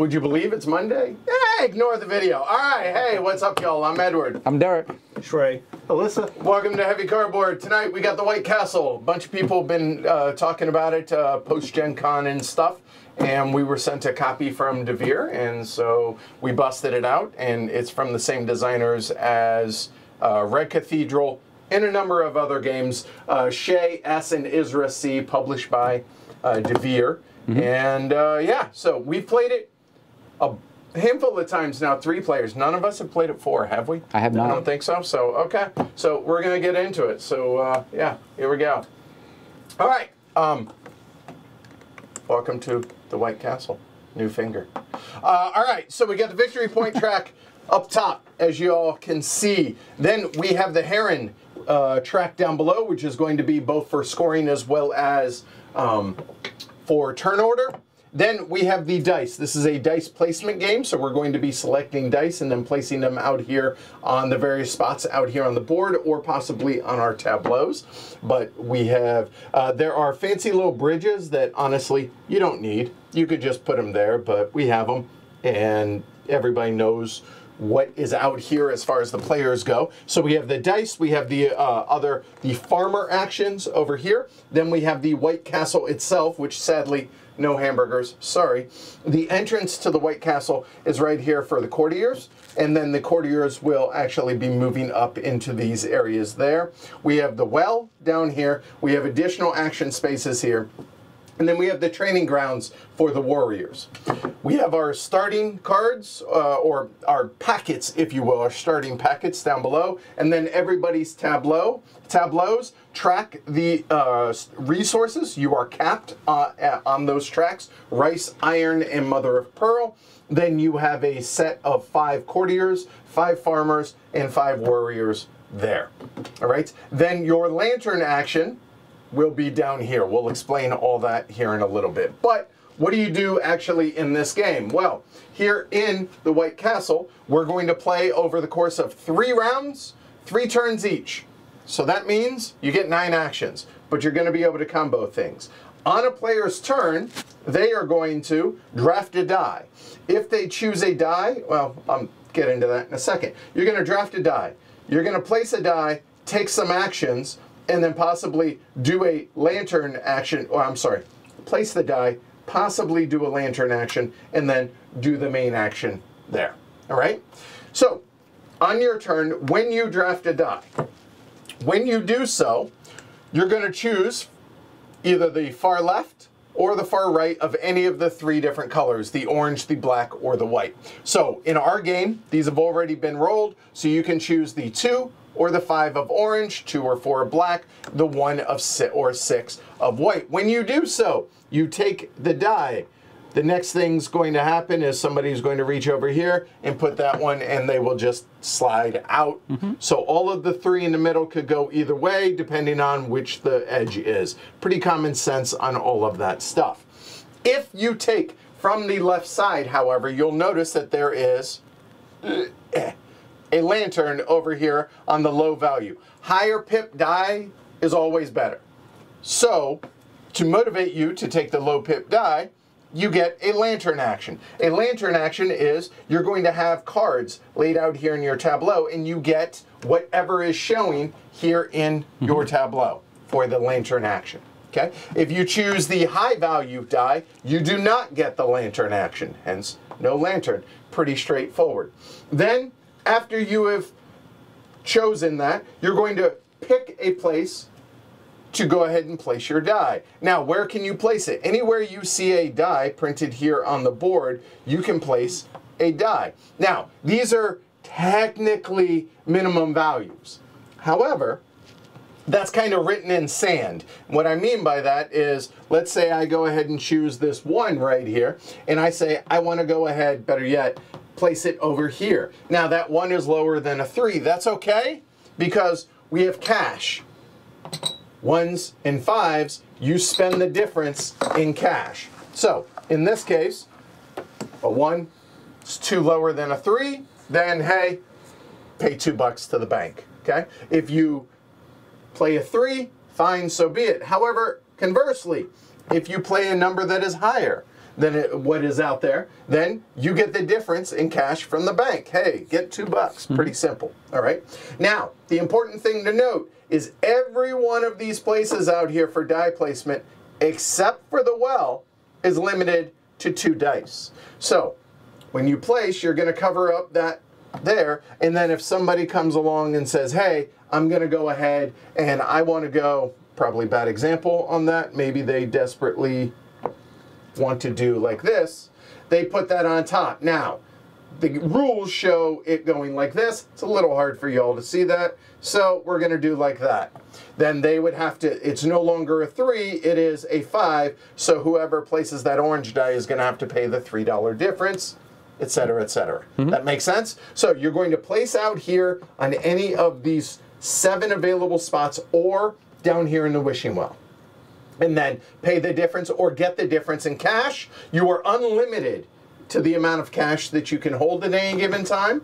Would you believe it's Monday? Hey, ignore the video. All right, hey, what's up, y'all? I'm Edward. I'm Derek. Shrey. Alyssa. Welcome to Heavy Cardboard. Tonight we got the White Castle. A bunch of people have been uh, talking about it uh, post Gen Con and stuff. And we were sent a copy from Devir, and so we busted it out. And it's from the same designers as uh, Red Cathedral and a number of other games. Uh, Shei S and Isra C, published by uh, Devir. And uh, yeah, so we've played it a handful of times now, three players. None of us have played it four, have we? I have not. I don't think so. So, okay. So we're going to get into it. So, uh, yeah, here we go. All right. Um, welcome to the White Castle. New finger. Uh, all right. So we got the victory point track up top, as you all can see. Then we have the Heron uh, track down below, which is going to be both for scoring as well as um, for turn order. Then we have the dice. This is a dice placement game, so we're going to be selecting dice and then placing them out here on the various spots out here on the board or possibly on our tableaus. But we have, uh, there are fancy little bridges that honestly you don't need. You could just put them there, but we have them and everybody knows what is out here as far as the players go. So we have the dice, we have the uh, other, the farmer actions over here. Then we have the White Castle itself, which sadly, no hamburgers, sorry. The entrance to the White Castle is right here for the courtiers. And then the courtiers will actually be moving up into these areas there. We have the well down here. We have additional action spaces here. And then we have the training grounds for the Warriors. We have our starting cards, uh, or our packets, if you will, our starting packets down below. And then everybody's tableau, tableaus track the uh, resources. You are capped uh, on those tracks, rice, iron, and mother of pearl. Then you have a set of five courtiers, five farmers, and five warriors there. All right. Then your lantern action will be down here. We'll explain all that here in a little bit. But what do you do actually in this game? Well, here in the White Castle, we're going to play over the course of three rounds, three turns each. So that means you get nine actions, but you're going to be able to combo things. On a player's turn, they are going to draft a die. If they choose a die, well, I'll get into that in a second. You're going to draft a die. You're going to place a die, take some actions, and then possibly do a lantern action, or I'm sorry, place the die, possibly do a lantern action, and then do the main action there. All right? So, on your turn, when you draft a die, when you do so, you're going to choose either the far left or the far right of any of the three different colors the orange, the black, or the white. So in our game, these have already been rolled, so you can choose the two or the five of orange, two or four of black, the one of six or six of white. When you do so, you take the die. The next thing's going to happen is somebody's going to reach over here and put that one and they will just slide out. Mm-hmm. So all of the three in the middle could go either way depending on which the edge is. Pretty common sense on all of that stuff. If you take from the left side, however, you'll notice that there is uh, eh, a lantern over here on the low value. Higher pip die is always better. So, to motivate you to take the low pip die, you get a lantern action. A lantern action is you're going to have cards laid out here in your tableau, and you get whatever is showing here in mm-hmm. your tableau for the lantern action. Okay? If you choose the high value die, you do not get the lantern action, hence no lantern. Pretty straightforward. Then, after you have chosen that, you're going to pick a place to go ahead and place your die. Now, where can you place it? Anywhere you see a die printed here on the board, you can place a die. Now, these are technically minimum values. However, that's kind of written in sand. What I mean by that is, let's say I go ahead and choose this one right here, and I say I want to go ahead, better yet, place it over here. Now that one is lower than a three. That's okay because we have cash. Ones and fives, you spend the difference in cash. So in this case, a one is two lower than a three, then hey, pay two bucks to the bank. Okay? If you play a three, fine, so be it. However, conversely, if you play a number that is higher than it, what is out there, then you get the difference in cash from the bank. Hey, get two bucks. Mm-hmm. Pretty simple. All right. Now, the important thing to note is every one of these places out here for die placement, except for the well, is limited to two dice. So, when you place, you're going to cover up that there, and then if somebody comes along and says, hey, I'm going to go ahead and I want to go, probably bad example on that, maybe they desperately want to do like this, they put that on top. Now, the rules show it going like this. It's a little hard for y'all to see that, so we're going to do like that. Then they would have to, it's no longer a 3, it is a 5, so whoever places that orange die is going to have to pay the $3 difference et cetera, et cetera. Mm-hmm. That makes sense? So you're going to place out here on any of these seven available spots or down here in the wishing well. And then pay the difference or get the difference in cash. You are unlimited to the amount of cash that you can hold at any given time.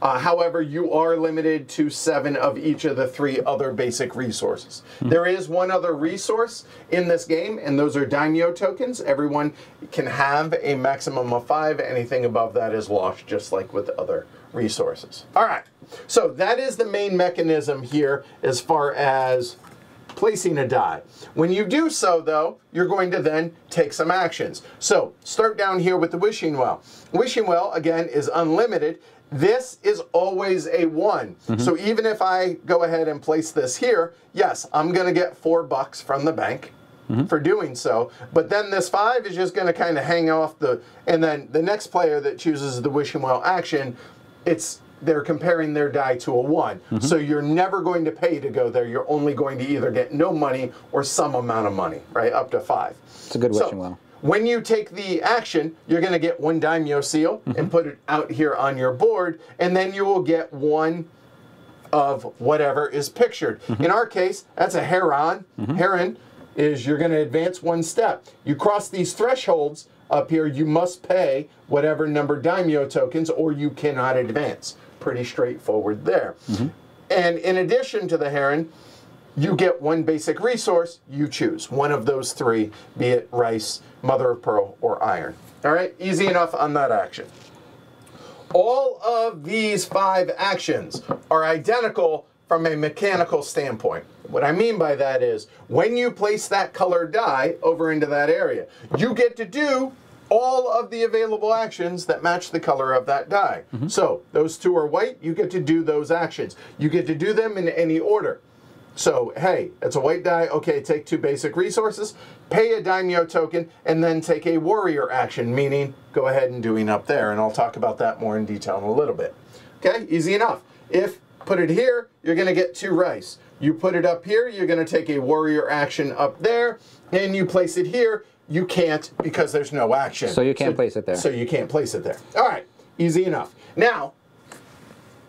Uh, however, you are limited to seven of each of the three other basic resources. There is one other resource in this game, and those are daimyo tokens. Everyone can have a maximum of five. Anything above that is lost, just like with other resources. All right, so that is the main mechanism here as far as placing a die. When you do so, though, you're going to then take some actions. So start down here with the wishing well. Wishing well, again, is unlimited. This is always a one. Mm-hmm. So even if I go ahead and place this here, yes, I'm going to get four bucks from the bank mm-hmm. for doing so. But then this five is just going to kind of hang off the, and then the next player that chooses the wishing well action, it's they're comparing their die to a one. Mm-hmm. So you're never going to pay to go there. You're only going to either get no money or some amount of money, right? Up to five. It's a good So, wishing well. When you take the action, you're going to get one daimyo seal and mm-hmm. put it out here on your board, and then you will get one of whatever is pictured. Mm-hmm. In our case, that's a heron. Heron is you're going to advance one step. You cross these thresholds up here, you must pay whatever number daimyo tokens, or you cannot advance. Pretty straightforward there. Mm-hmm. And in addition to the heron, you get one basic resource, you choose one of those three, be it rice, mother of pearl, or iron. All right, easy enough on that action. All of these five actions are identical from a mechanical standpoint. What I mean by that is when you place that colored die over into that area, you get to do all of the available actions that match the color of that die. Mm-hmm. So those two are white, you get to do those actions. You get to do them in any order. So, hey, it's a white die. Okay, take two basic resources, pay a daimyo token, and then take a warrior action, meaning go ahead and doing up there. And I'll talk about that more in detail in a little bit. Okay, easy enough. If put it here, you're going to get two rice. You put it up here, you're going to take a warrior action up there, and you place it here. You can't because there's no action. So you can't place it there. So you can't place it there. All right, easy enough. Now,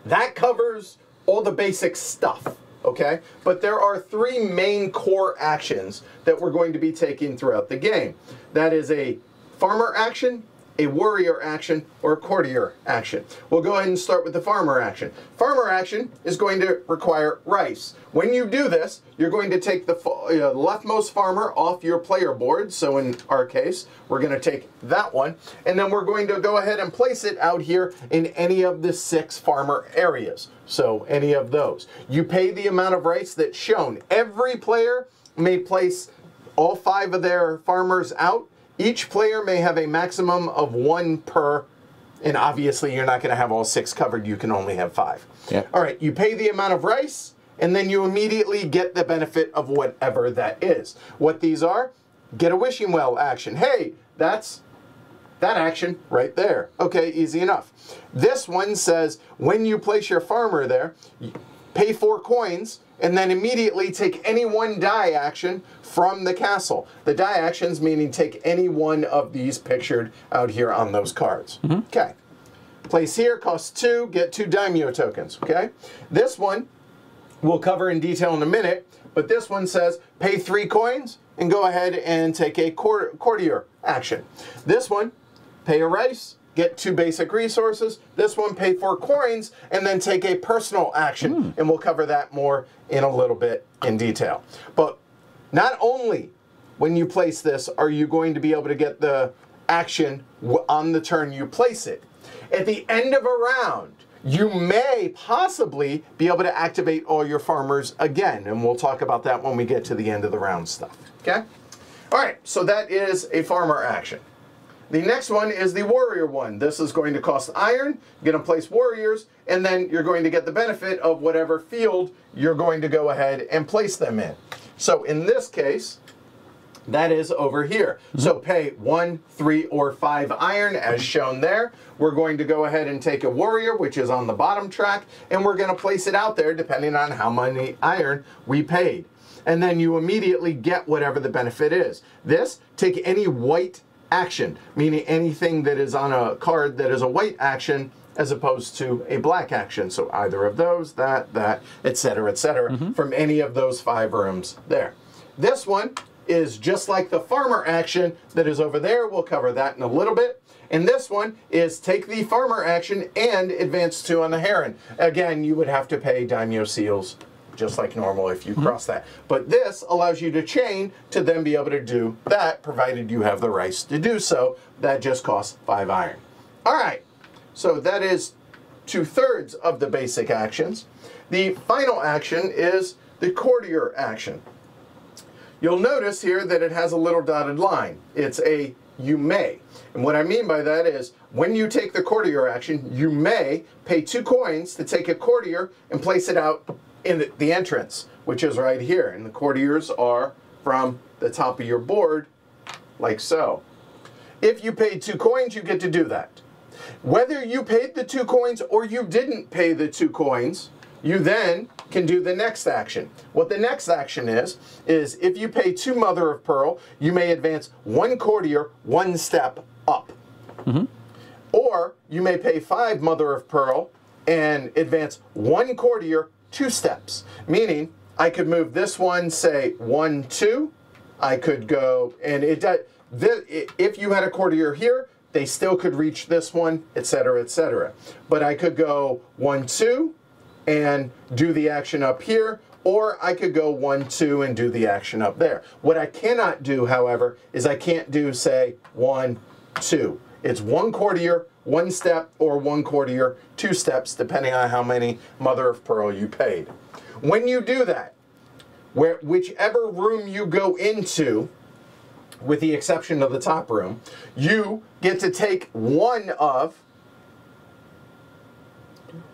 that covers all the basic stuff, okay? But there are three main core actions that we're going to be taking throughout the game. That is a farmer action, a warrior action, or a courtier action. We'll go ahead and start with the farmer action. Farmer action is going to require rice. When you do this, you're going to take the uh, leftmost farmer off your player board. So in our case, we're going to take that one, and then we're going to go ahead and place it out here in any of the six farmer areas. So any of those. You pay the amount of rice that's shown. Every player may place all five of their farmers out. Each player may have a maximum of one per, and obviously you're not going to have all six covered. You can only have five. Yeah. All right, you pay the amount of rice, and then you immediately get the benefit of whatever that is. What these are, get a wishing well action. Hey, that's that action right there. Okay, easy enough. This one says when you place your farmer there, pay four coins and then immediately take any one die action from the castle. The die actions meaning take any one of these pictured out here on those cards. Mm-hmm. Okay. Place here costs two, get two daimyo tokens. Okay. This one we'll cover in detail in a minute, but this one says pay three coins and go ahead and take a court- courtier action. This one, pay a rice, get two basic resources. This one, pay four coins, and then take a personal action. Hmm. And we'll cover that more in a little bit in detail. But not only when you place this are you going to be able to get the action on the turn you place it. At the end of a round, you may possibly be able to activate all your farmers again, and we'll talk about that when we get to the end of the round stuff. Okay? All right, so that is a farmer action. The next one is the warrior one. This is going to cost iron. You're going to place warriors, and then you're going to get the benefit of whatever field you're going to go ahead and place them in. So in this case, that is over here. Mm-hmm. So pay one, three, or five iron as shown there. We're going to go ahead and take a warrior, which is on the bottom track, and we're going to place it out there depending on how many iron we paid. And then you immediately get whatever the benefit is. This, take any white action, meaning anything that is on a card that is a white action as opposed to a black action. So either of those, that, that, etc., etc., mm-hmm. from any of those five rooms there. This one is just like the farmer action that is over there. We'll cover that in a little bit. And this one is take the farmer action and advance two on the heron. Again, you would have to pay daimyo seals just like normal if you mm-hmm. cross that. But this allows you to chain to then be able to do that, provided you have the rice to do so. That just costs five iron. All right, so that is two thirds of the basic actions. The final action is the courtier action. You'll notice here that it has a little dotted line. It's a you may. And what I mean by that is when you take the courtier action, you may pay two coins to take a courtier and place it out in the, the entrance, which is right here. And the courtiers are from the top of your board, like so. If you paid two coins, you get to do that. Whether you paid the two coins or you didn't pay the two coins, you then can do the next action. What the next action is, is if you pay two mother of pearl, you may advance one courtier one step up. Mm-hmm. Or you may pay five mother of pearl and advance one courtier two steps. Meaning, I could move this one, say one, two. I could go, and it does. thi- If you had a courtier here, they still could reach this one, etc., etc. But I could go one, two, and do the action up here, or I could go one, two, and do the action up there. What I cannot do, however, is I can't do, say, one, two. It's one courtier, one step, or one courtier, two steps, depending on how many mother of pearl you paid. When you do that, where whichever room you go into, with the exception of the top room, you get to take one of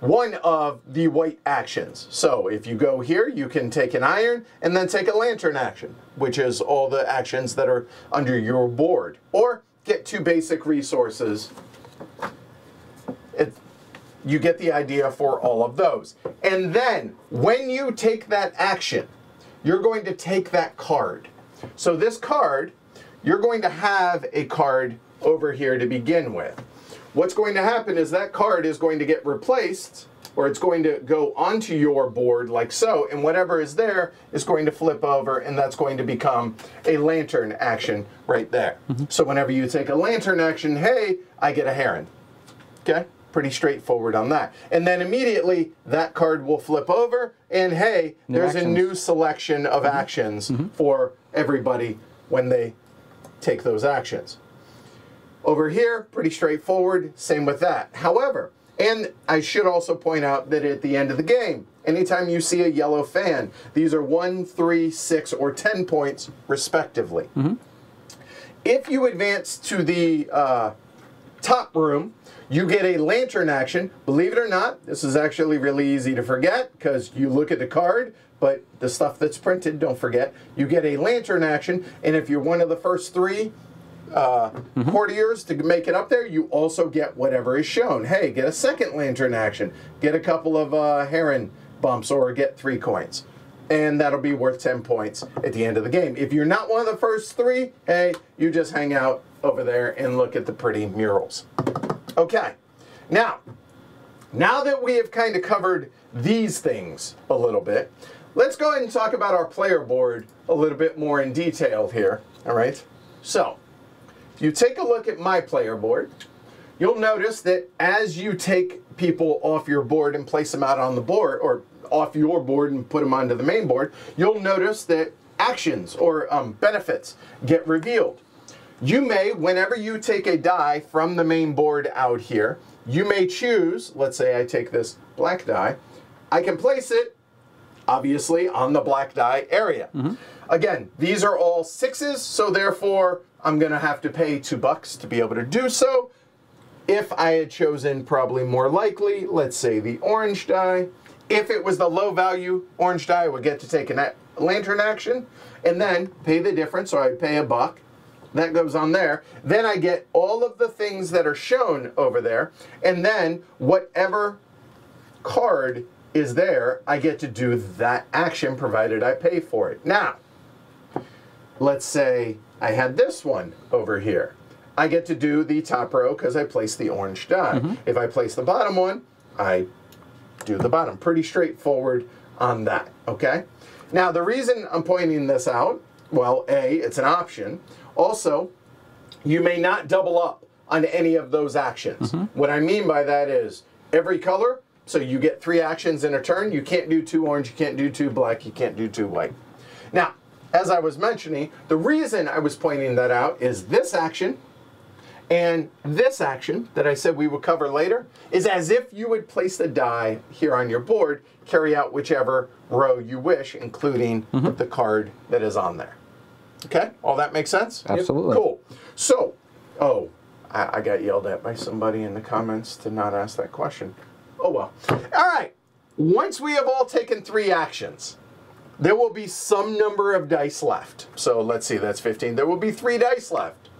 one of the white actions. So if you go here, you can take an iron and then take a lantern action, which is all the actions that are under your board. Or get two basic resources. It, you get the idea for all of those. And then when you take that action, you're going to take that card. So this card, you're going to have a card over here to begin with. What's going to happen is that card is going to get replaced or it's going to go onto your board like so, and whatever is there is going to flip over, and that's going to become a lantern action right there. Mm-hmm. So whenever you take a lantern action, hey, I get a heron. Okay? Pretty straightforward on that. And then immediately that card will flip over, and hey, New there's a new selection of mm-hmm. actions mm-hmm. for everybody when they take those actions. Over here, pretty straightforward, same with that. However, and I should also point out that at the end of the game, anytime you see a yellow fan, these are one, three, six, or 10 points respectively. Mm-hmm. If you advance to the uh, top room, you get a lantern action. Believe it or not, this is actually really easy to forget because you look at the card, but the stuff that's printed, don't forget. You get a lantern action, and if you're one of the first three uh, courtiers to make it up there, you also get whatever is shown. Hey, get a second lantern action, get a couple of uh, heron bumps, or get three coins. And that'll be worth 10 points at the end of the game. If you're not one of the first three, hey, you just hang out over there and look at the pretty murals. Okay, now, now that we have kind of covered these things a little bit, let's go ahead and talk about our player board a little bit more in detail here. All right, so if you take a look at my player board, you'll notice that as you take people off your board and place them out on the board, or off your board and put them onto the main board, you'll notice that actions or um, benefits get revealed. You may, whenever you take a die from the main board out here, you may choose, let's say I take this black die, I can place it, obviously, on the black die area. Mm-hmm. Again, these are all sixes, so therefore I'm gonna have to pay two bucks to be able to do so. If I had chosen probably more likely, let's say the orange die, if it was the low value orange die, I would get to take a lantern action and then pay the difference, so I'd pay a buck. That goes on there. Then I get all of the things that are shown over there, and then whatever card is there, I get to do that action provided I pay for it. Now, let's say I had this one over here. I get to do the top row because I placed the orange die. Mm-hmm. If I place the bottom one, I do the bottom. Pretty straightforward on that, okay? Now, the reason I'm pointing this out, well, A, it's an option. Also, you may not double up on any of those actions. Mm-hmm. What I mean by that is every color, so you get three actions in a turn. You can't do two orange, you can't do two black, you can't do two white. Now, as I was mentioning, the reason I was pointing that out is this action and this action that I said we would cover later is as if you would place the die here on your board, carry out whichever row you wish, including mm-hmm. the card that is on there. Okay, all that makes sense? Absolutely. Cool. So, oh, I, I got yelled at by somebody in the comments to not ask that question. Oh well. All right. Once we have all taken three actions, there will be some number of dice left. So let's see, that's 15. There will be three dice left.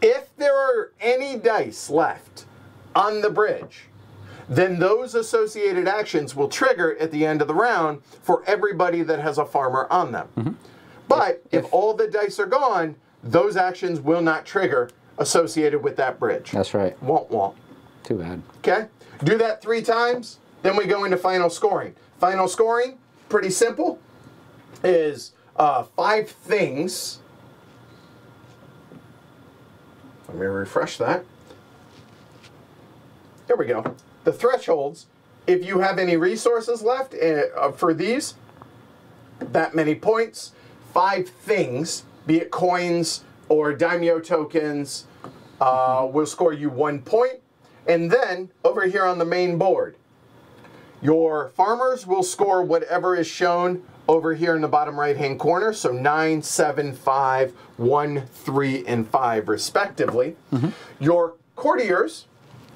If there are any dice left on the bridge, then those associated actions will trigger at the end of the round for everybody that has a farmer on them. Mm-hmm. But if, all the dice are gone, those actions will not trigger associated with that bridge. That's right. Won't won't. Too bad. Okay? Do that three times, then we go into final scoring. Final scoring, pretty simple, is uh, five things. Let me refresh that. There we go. The thresholds, if you have any resources left uh, for these, that many points, five things, be it coins or daimyo tokens, uh, will score you one point. And then over here on the main board, your farmers will score whatever is shown over here in the bottom right hand corner. So 9, 7, 5, 1, 3, and 5, respectively. Your courtiers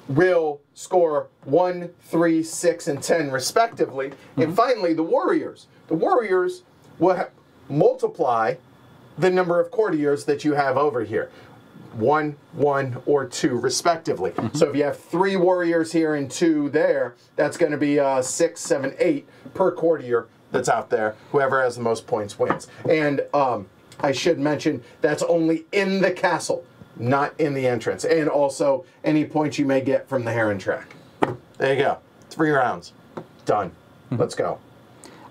will score 1, 3, 6, and 10, respectively. And finally, the warriors. The warriors will multiply the number of courtiers that you have over here. One, one, or two, respectively. So if you have three warriors here and two there, that's going to be uh, six, seven, eight per courtier that's out there. Whoever has the most points wins. And um, I should mention that's only in the castle, not in the entrance. And also any points you may get from the heron track. There you go. Three rounds. Done. Let's go.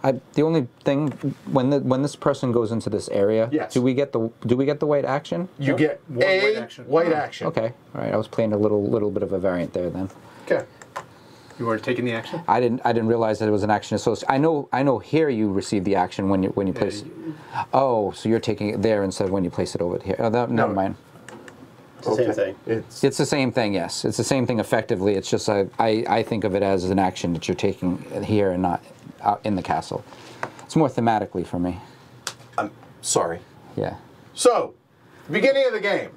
I, the only thing when the when this person goes into this area, Yes. do we get the do we get the white action? You get One a white action. white oh. action. Okay, all right. I was playing a little little bit of a variant there then. Okay. You weren't taking the action? I didn't I didn't realize that it was an action associated. I know I know here you receive the action when you when you place. Oh, so you're taking it there instead of when you place it over here. Oh, that, never mind. It's the same thing. It's It's the same thing. Yes, it's the same thing effectively. It's just I I, I think of it as an action that you're taking here and not out in the castle. It's more thematically for me. I'm sorry. Yeah. So, beginning of the game.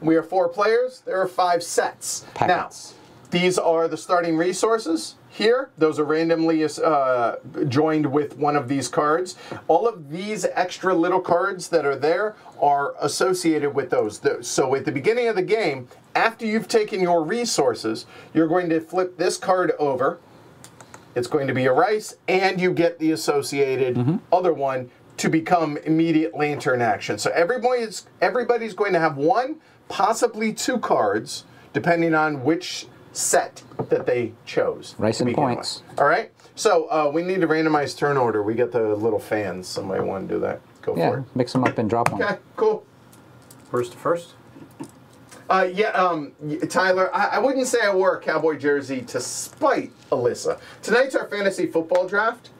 we are four players. There are five sets. Packets. Now, these are the starting resources here. Those are randomly uh, joined with one of these cards. All of these extra little cards that are there are associated with those. So at the beginning of the game, after you've taken your resources, you're going to flip this card over. It's going to be a rice, and you get the associated other one to become immediate lantern action. So everybody's everybody's going to have one, possibly two cards, depending on which set that they chose. Rice to and begin points. with. All right. So uh, we need to randomize turn order. We get the little fans. Somebody want to do that? Go for Yeah, it. mix them up and drop one. Okay. Cool. First to first. Uh, yeah, um, Tyler, I, I wouldn't say I wore a cowboy jersey to spite Alyssa. Tonight's our fantasy football draft.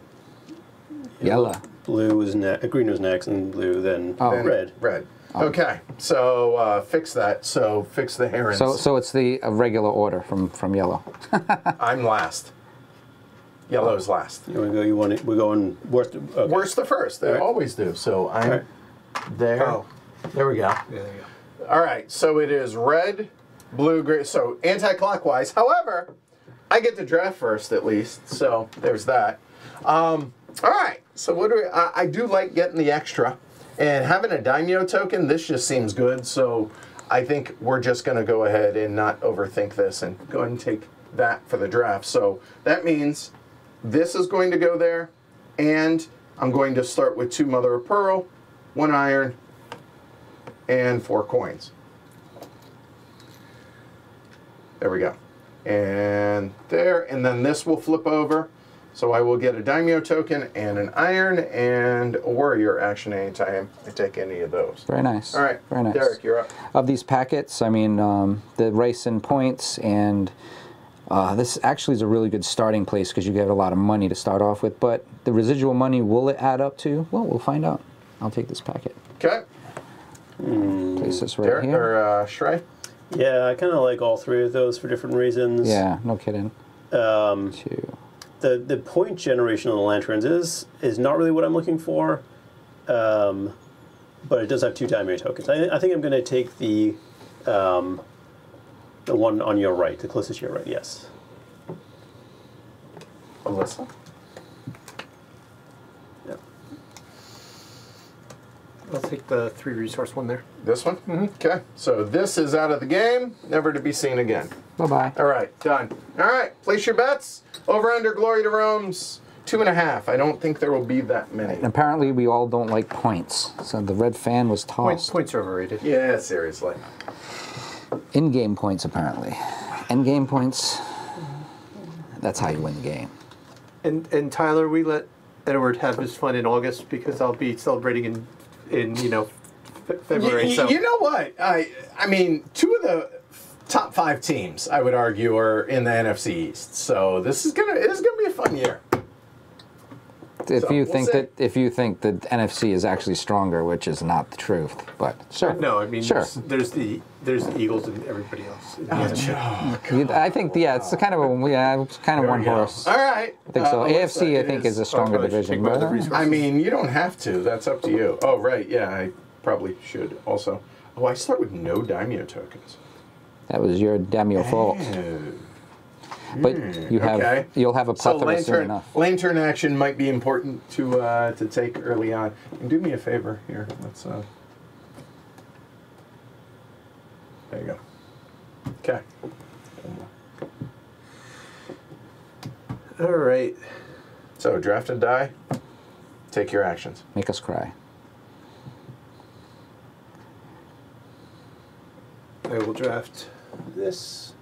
Yellow. Blue was ne- uh, green was next, and blue then Oh. Then red. Red. Okay, so uh, fix that. So fix the herons. So, so it's the uh, regular order from from yellow. I'm last. Yellow's last. You want to go? You want to? We're going worst. Okay. Worst the first. They All right. always do. So I'm All right. there. Oh. There we go. Yeah, there you go. All right, so it is red, blue, gray. So anti-clockwise. However, I get to draft first at least. So there's that. Um, all right. So what do we? I, I do like getting the extra, and having a daimyo token. This just seems good. So I think we're just going to go ahead and not overthink this and go ahead and take that for the draft. So that means this is going to go there, and I'm going to start with two mother of pearl, one iron, and four coins. There we go. And there, and then this will flip over. So I will get a daimyo token and an iron and a warrior action anytime I take any of those. Very nice. All right, Very nice. Derek, you're up. Of these packets, I mean, um, the rice and points, and uh, this actually is a really good starting place because you get a lot of money to start off with. But the residual money, will it add up to? Well, we'll find out. I'll take this packet. Okay, Place this right Derek here. or uh, Shrey? Yeah, I kind of like all three of those for different reasons. Yeah, no kidding. Um, Two. the the point generation on the lanterns is is not really what I'm looking for, um, but it does have two daimyo tokens. I, I think I'm going to take the um, the one on your right, the closest to your right. Yes. Alyssa? I'll take the three resource one there. This one? Mm-hmm. Okay, so this is out of the game, never to be seen again. Bye bye. All right, done. All right, place your bets. Over under Glory to Rome's two and a half. I don't think there will be that many. And apparently, we all don't like points. So the red fan was Points, tossed. points are overrated. Yeah, seriously. In-game points, apparently. End-game points. That's how you win the game. And and Tyler, we let Edward have his fun in August because I'll be celebrating in in you know Fe- February. You, so you know what? I I mean, two of the top five teams, I would argue, are in the NFC East. So this is gonna it is gonna be a fun year. If So, you we'll think see. that if you think that NFC is actually stronger, which is not the truth, but sure. no, I mean sure. there's, there's the there's the Eagles and everybody else. in the Oh, You- I think yeah, it's kind of a yeah, it's kind of There one horse. All right. I think so. Uh, AFC, I think, is a stronger division. take my other but- resources. I mean, you don't have to. That's up to you. Oh, right. Yeah, I probably should also. Oh, I start with no daimyo tokens. That was your damn your fault. Oh. But you have okay. you'll have a So plethora soon lantern, enough. lantern action might be important to uh, to take early on. And do me a favor here. Let's. Uh, there you go. Okay. All right. So draft and die. Take your actions. Make us cry. I will draft this.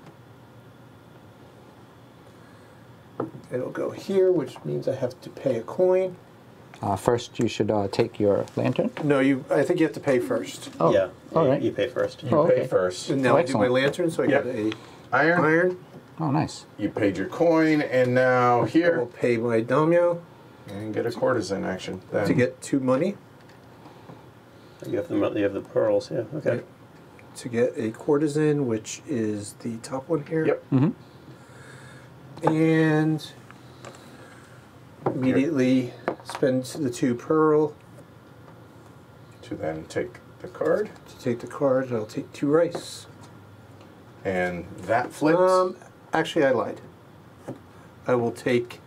It'll go here, which means I have to pay a coin. Uh, first, you should uh, take your lantern. No, you. I think you have to pay first. Oh, yeah. all you, right. you pay first. You Oh, pay okay. first. And now Oh, I do my lantern, so I Yep. get a Iron. iron. Oh, nice. You paid your coin, and now here. I will pay my daimyo. and get a courtesan action. Then. to get two money. You have the you have the pearls. Yeah. Okay. Yep. To get a courtesan, which is the top one here. Yep. Mm -hmm. And immediately spend the two pearl. To then take the card, To take the card, I'll take two rice. and that flips. Um, actually, I lied. I will take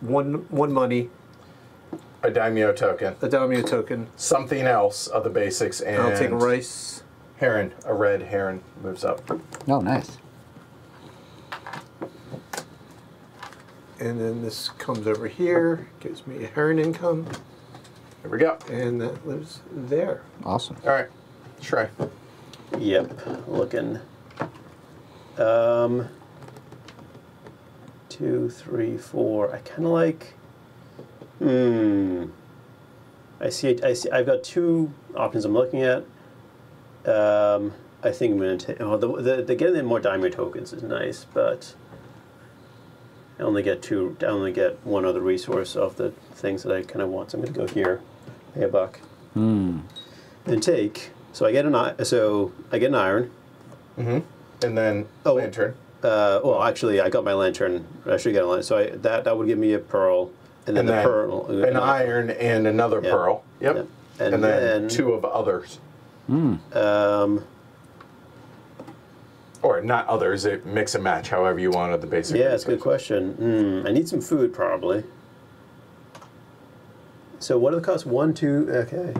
one one money, a daimyo token, a daimyo token. something else of the basics, and I'll take rice. Heron, a red heron moves up. Oh, nice. And then this comes over here, gives me a heron income, There we go. and that lives there. Awesome. All right, Shrey. Yep, looking. Um, two, three, four. I kind of like. Hmm. I see. I see. I've got two options I'm looking at. Um, I think I'm gonna take. Oh, the, the, the getting in more diamond tokens is nice, but I only get two. I only get one other resource of the things that I kind of want. So I'm gonna go here, pay a buck, Hmm. and take. So I get an i- so I get an iron. Mm-hmm. And then Oh. lantern. Uh, well, actually, I got my lantern. I should get a lantern. So I, that that would give me a pearl, and then And the then pearl. uh, an iron and another Yeah. pearl. Yep. Yep. And, And then, then- two of others. Um, Or not others, it mix and match however you wanted the basic. yeah, it's a good question. Hmm, I need some food probably. So what do the cost? One, two. Okay.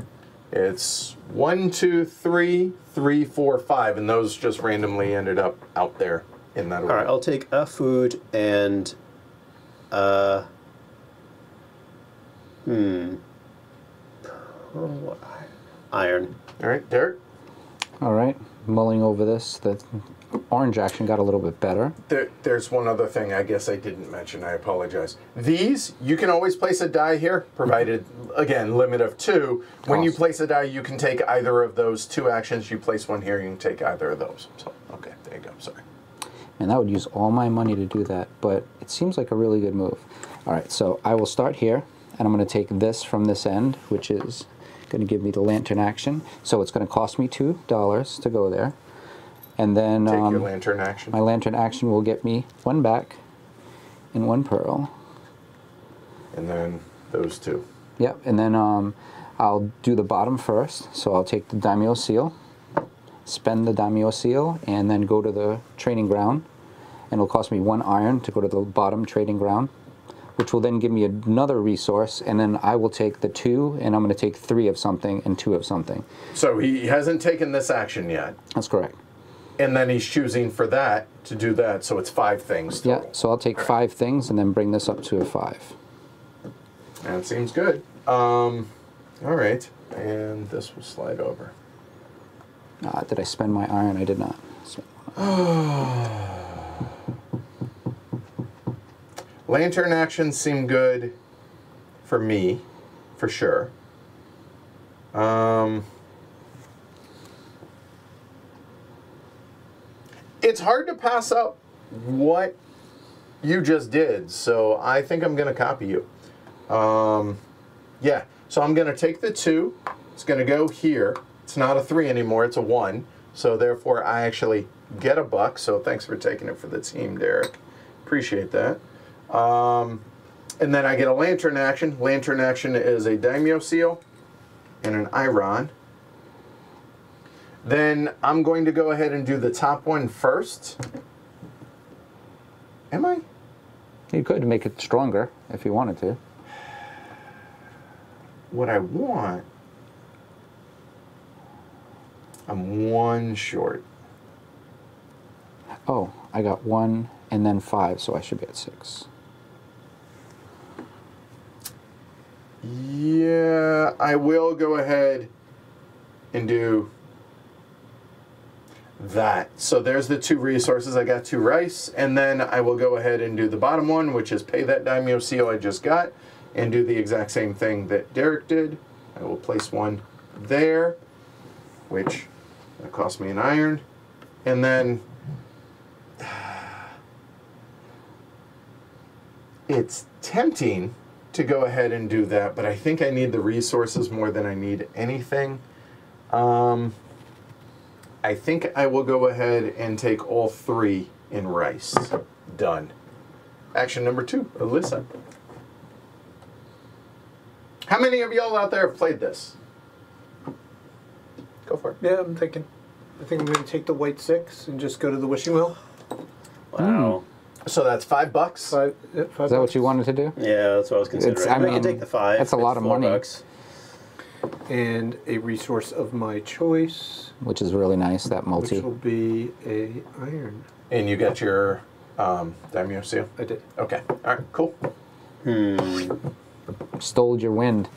It's one, two, three, three, four, five, and those just randomly ended up out there in that order. All right, I'll take a food and. Uh, hmm. Iron. All right, Derek. All right. Mulling over this, the orange action got a little bit better. There, there's one other thing I guess I didn't mention. I apologize. These, you can always place a die here, provided, again, limit of two. When you place a die, you can take either of those two actions. You place one here, you can take either of those. So, okay, there you go. Sorry. And that would use all my money to do that, but it seems like a really good move. All right, so I will start here, and I'm going to take this from this end, which is going to give me the lantern action. So it's going to cost me two dollars to go there, and then Take um, your lantern action. my lantern action will get me one back and one pearl. And then those two. Yep, and then um, I'll do the bottom first. So I'll take the daimyo seal, spend the daimyo seal, and then go to the training ground. And it'll cost me one iron to go to the bottom training ground, which will then give me another resource. And then I will take the two, and I'm going to take three of something and two of something. So he hasn't taken this action yet. That's correct. And then he's choosing for that to do that. So it's five things Yeah, so I'll take five things and then bring this up to a five. That seems good. Um, all right. And this will slide over. Uh, did I spend my iron? I did not. Lantern actions seem good for me, for sure. Um, it's hard to pass up what you just did, so I think I'm going to copy you. Um, yeah, so I'm going to take the two. It's going to go here. It's not a three anymore, it's a one. So therefore, I actually get a buck. So thanks for taking it for the team, Derek. Appreciate that. Um, and then I get a lantern action. Lantern action is a daimyo seal and an iron. Then I'm going to go ahead and do the top one first. Am I? You could make it stronger if you wanted to. What I want. I'm one short. Oh, I got one and then five, so I should be at six. Yeah, I will go ahead and do that. So there's the two resources. I got two rice, and then I will go ahead and do the bottom one, which is pay that daimyo seal I just got, and do the exact same thing that Derek did. I will place one there, which that cost me an iron, and then it's tempting to go ahead and do that, but I think I need the resources more than I need anything. Um, I think I will go ahead and take all three in rice. Done. Action number two, Alyssa. How many of y'all out there have played this? go for it. Yeah, I'm thinking. I think I'm going to take the white six and just go to the wishing well. Wow. Mm. So that's five bucks. Five. yeah, five Is that what you wanted to do? Yeah, that's what I was considering. I I, mean, mean, can take the five. that's a lot of money. Bucks. And a resource of my choice, Which is really nice. That which multi. will be a iron. And you got your um, daimyo seal. I did. Okay. All right. Cool. Stole your wind.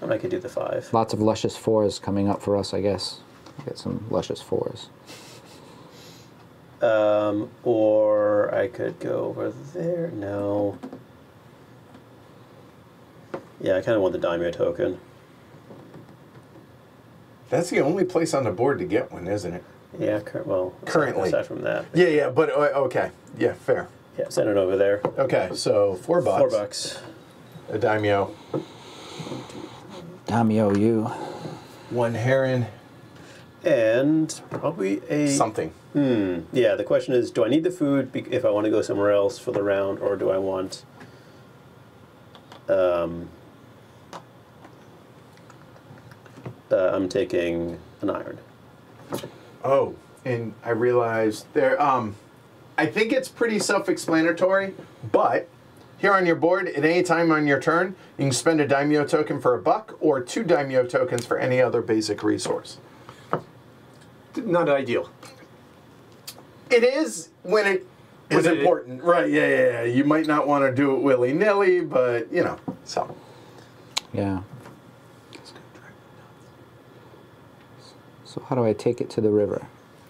And I could do the five. Lots of luscious fours coming up for us, I guess. Get some luscious fours. Um, or I could go over there. No. Yeah, I kind of want the daimyo token. That's the only place on the board to get one, isn't it? Yeah, cur- well, Currently. aside from that, Yeah, yeah. But uh, okay. Yeah, fair. yeah, send it over there. Okay, so four bucks. Four bucks. A daimyo, Daimyo, you. one heron, And probably a something. Hmm. Yeah. The question is, do I need the food if I want to go somewhere else for the round, or do I want? Um. Uh, I'm taking an iron. Oh, and I realized there. Um, I think it's pretty self-explanatory, but here on your board, at any time on your turn, you can spend a daimyo token for a buck or two daimyo tokens for any other basic resource. Not ideal. It is when it is When it- important, right? Yeah, yeah, yeah. You might not want to do it willy nilly, but you know. So Yeah. So how do I take it to the river?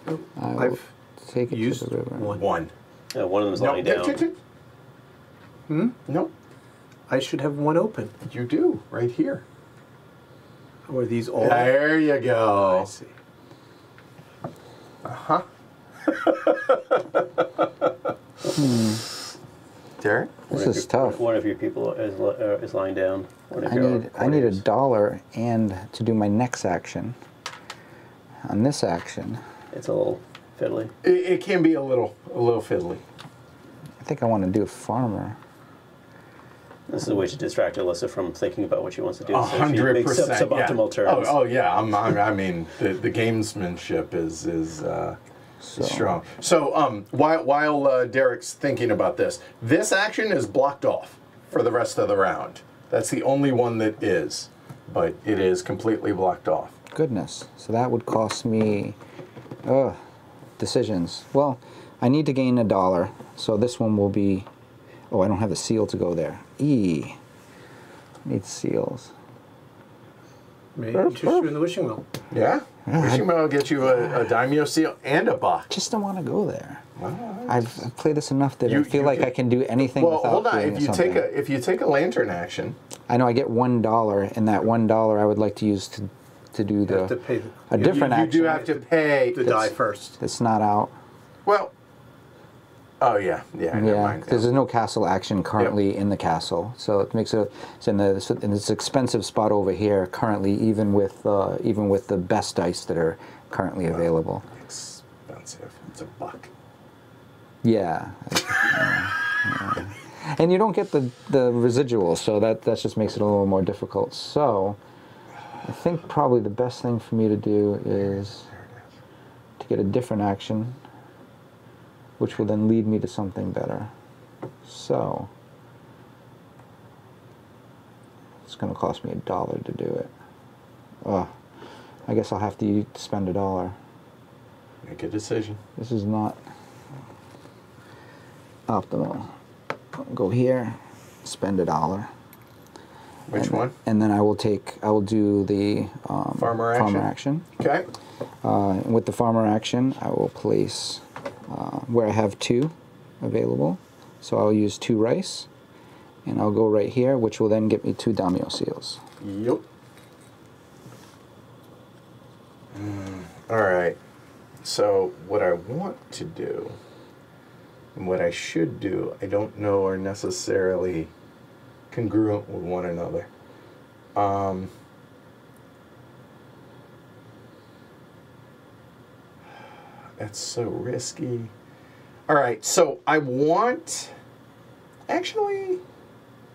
I will I've take it used to the river. one. one. Uh, one of them is No, lying down. Hmm? no, I should have one open. you do right here. Or are these all? There you go. I go. see. Derek. This One of is your- tough. One of your people is, li- uh, is lying down. One of I your need I need a warriors. dollar and to do my next action. On this action, It's a little fiddly. It, it can be a little, a little fiddly. I think I want to do farmer. This is a way to distract Alyssa from thinking about what she wants to do. A so she hundred makes sub- percent. yeah. suboptimal turns. Oh, oh yeah. I'm, I'm, I mean, the, the gamesmanship is is, uh, So- strong. So um, while while uh, Derek's thinking about this, this action is blocked off for the rest of the round. That's the only one that is, but it is completely blocked off. Goodness. So that would cost me uh decisions. Well, I need to gain a dollar. So this one will be Oh, I don't have the seal to go there. E. Need seals. May interest you in the wishing well. Yeah. Wishing well get you a, a daimyo seal and a box. Just don't want to go there. I've, I've played this enough that You- I feel like can- I can do anything Well, without hold on. If you something. take a if you take a lantern action, I know I get one dollar, and that one dollar I would like to use to to do the to pay the, a you- different you, you action do have to pay. to die first. It's not out. Well. Oh yeah, yeah. Yeah, mind. because there's no castle action currently in the castle, so it makes it it's in the in this expensive spot over here currently, even with uh, even with the best dice that are currently available. expensive. It's a buck. Yeah. Yeah, yeah. And you don't get the the residual, so that that just makes it a little more difficult. So, I think probably the best thing for me to do is to get a different action, which will then lead me to something better. So, it's going to cost me a dollar to do it. Oh, I guess I'll have to spend a dollar. Make a decision. This is not optimal. Go here, spend a dollar. Which and, one? And then I will take, I will do the um, Farmer farmer action. action. Okay. Uh, with the farmer action, I will place uh, where I have two available. So I'll use two rice, and I'll go right here, which will then get me two Daimyo seals. Yep. Mm, all right. So what I want to do, and what I should do, I don't know are necessarily congruent with one another. Um, that's so risky. All right. So I want. Actually,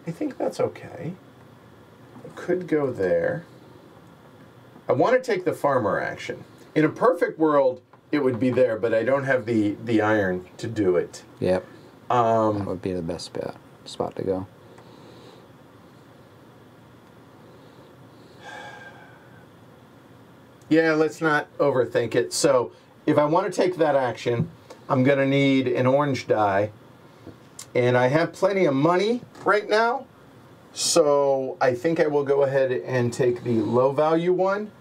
I think that's okay. I could go there. I want to take the farmer action. In a perfect world, it would be there, but I don't have the the iron to do it. Yep. Um, That would be the best spot spot to go. Yeah, let's not overthink it. So, if I want to take that action, I'm going to need an orange die. And I have plenty of money right now. So, I think I will go ahead and take the low value one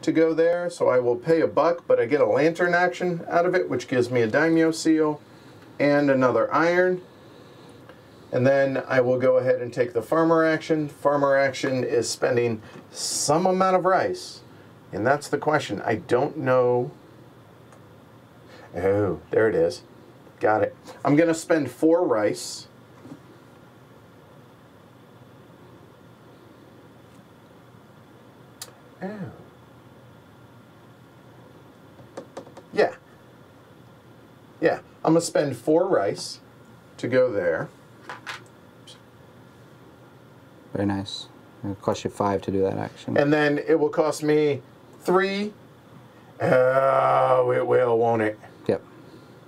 to go there. So, I will pay a buck, but I get a lantern action out of it, which gives me a daimyo seal and another iron. And then I will go ahead and take the farmer action. Farmer action is spending some amount of rice. And that's the question. I don't know. Oh, there it is. Got it. I'm going to spend four rice. Oh. Yeah. Yeah. I'm going to spend four rice to go there. Very nice. It'll cost you five to do that action. And then it will cost me three. Oh, it will, won't it? Yep.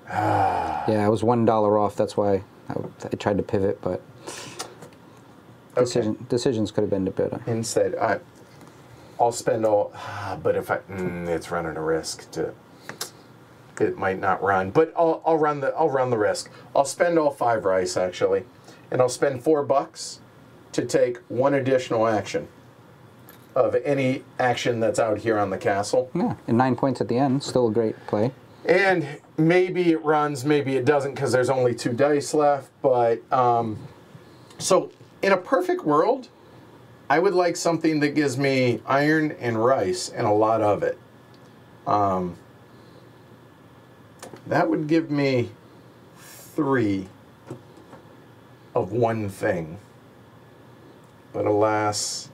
yeah, I was one dollar off. That's why I, I tried to pivot, but decision, decisions could have been better. Instead, I, I'll spend all. ah, But if I, mm, it's running a risk to. It might not run, but I'll, I'll run the I'll run the risk. I'll spend all five rice actually, and I'll spend four bucks to take one additional action of any action that's out here on the castle. Yeah, and nine points at the end. Still a great play. And maybe it runs, maybe it doesn't because there's only two dice left. But um, so in a perfect world, I would like something that gives me iron and rice and a lot of it. Um, that would give me three of one thing. But alas,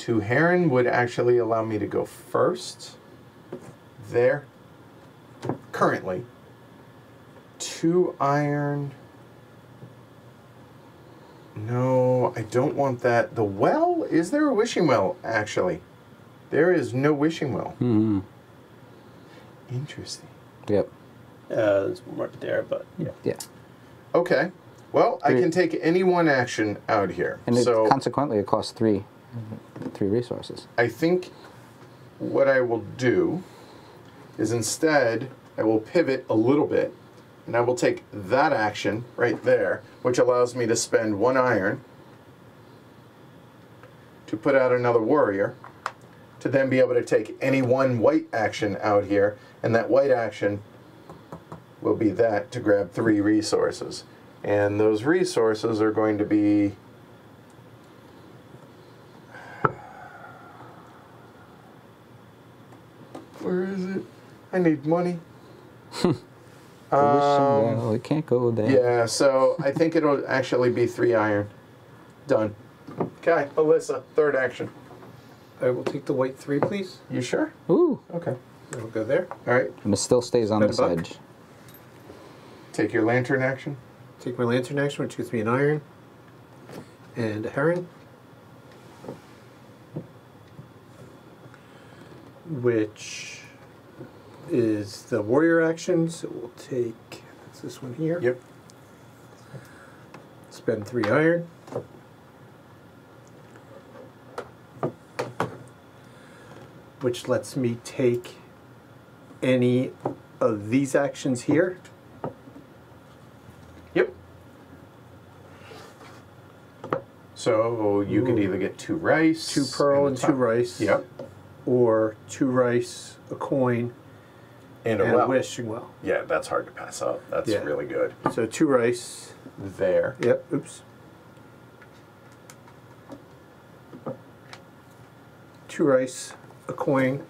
two heron would actually allow me to go first there currently. Two iron. No i don't want that. The well? Is there a wishing well actually? There is no wishing well. Hmm interesting. Yep. Uh, there's one right there, but yeah. Yeah. okay. Well i can take any one action out here. And it, so consequently, it costs three, three resources. I think what I will do is instead I will pivot a little bit and I will take that action right there, which allows me to spend one iron to put out another warrior, to then be able to take any one white action out here, and that white action will be that to grab three resources. And those resources are going to be Where is it? I need money. The wishing Um, well, it can't go there. Yeah, so I think it'll actually be three iron. Done. Okay, Alyssa, third action. I will take the white three, please. You sure? Ooh, Okay. I'll go there. All right. and it still stays on Got a this edge. Take your lantern action. Take my lantern action, which gives me an iron and a heron. Which is the warrior action, so we'll take that's this one here. Yep. Spend three iron. Which lets me take any of these actions here. Yep. So you Ooh. either get two rice, Two pearl the and two rice. Yep. Or two rice, a coin, And a and a wishing well. Yeah, that's hard to pass up. That's Yeah. really good. So two rice. There. Yep. Oops. Two rice, a coin,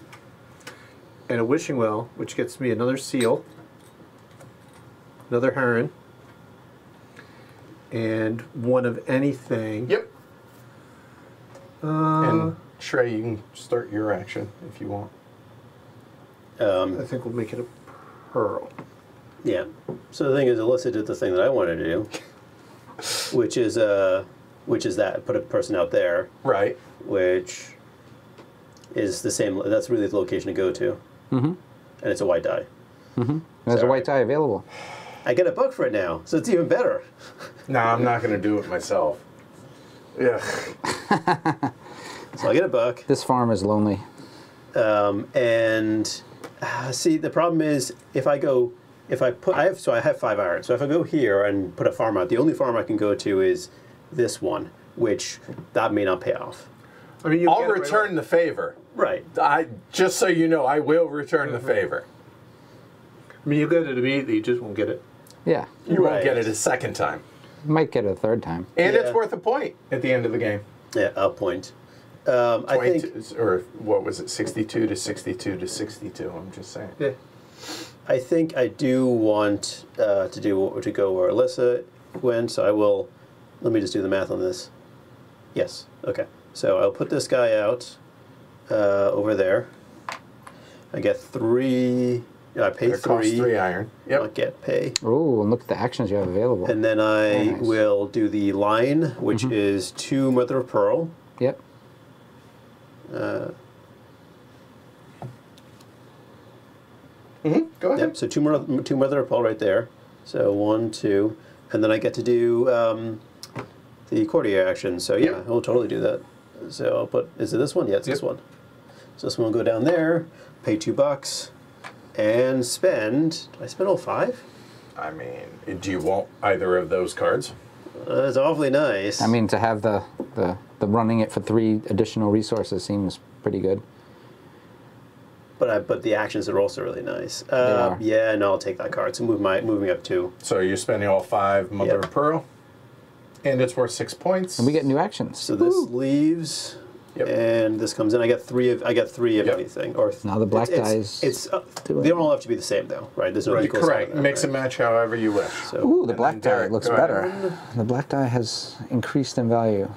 and a wishing well, which gets me another seal, another heron, and one of anything. Yep. Uh, And Shrey, you can start your action if you want. I Um, think we'll make it a pearl. yeah. So the thing is, Alyssa did the thing that I wanted to do, which is uh, which is that put a person out there, Right. which is the same. That's really the location to go to, mm-hmm. and it's a white die. There's a white die available. I get a book for it now, so it's even better. No, I'm not going to do it myself. Yeah. So I get a book. This farm is lonely. Um, and uh, see, the problem is if I go, if I put, I have, so I have five irons. So if I go here and put a farm out, the only farm I can go to is this one, which that may not pay off. I mean, you I'll get it right return the favor. Right. I just so you know, I will return the favor. I mean, you get it immediately. You just won't get it. Yeah. You won't get it a second time, Might get it a third time. and it's worth a point at the end of the game. Yeah, a point. Um, I think or what was it, 62 to 62 to 62? I'm just saying. Yeah. I think I do want uh, to do to go where Alyssa went, so I will. Let me just do the math on this. Yes. Okay. So I'll put this guy out uh, over there. I get three. I pay It costs three. three iron. I Yep. get pay, Oh, and look at the actions you have available. and then I nice. will do the line, which is two mother of pearl. Yep. Hmm Go ahead. Yep. So two more, two mother of pearl right there. So one, two, and then I get to do um, the courtier action. So yeah, Yep. I'll totally do that. So I'll put. Is it this one? Yeah, it's this one. So this one will go down there, pay two bucks, and spend. Do I spend all five? I mean, do you want either of those cards? Uh, it's awfully nice. I mean, to have the, the, the running it for three additional resources seems pretty good. but I, but the actions are also really nice. Uh, are. yeah, no, I'll take that card. So move my moving up two. So you're spending all five Mother Yep. of Pearl, and it's worth six points. And we get new actions. So this leaves, Yep. and this comes in. I get three of I get three of Yep. anything. Or th- Now the black it's, dies It's, it's uh, do they don't all have to be the same though, right? There's no Right, equal correct. on that, Mix right? and match however you wish. So Ooh, the black die Derek, looks go ahead. better. The black die has increased in value.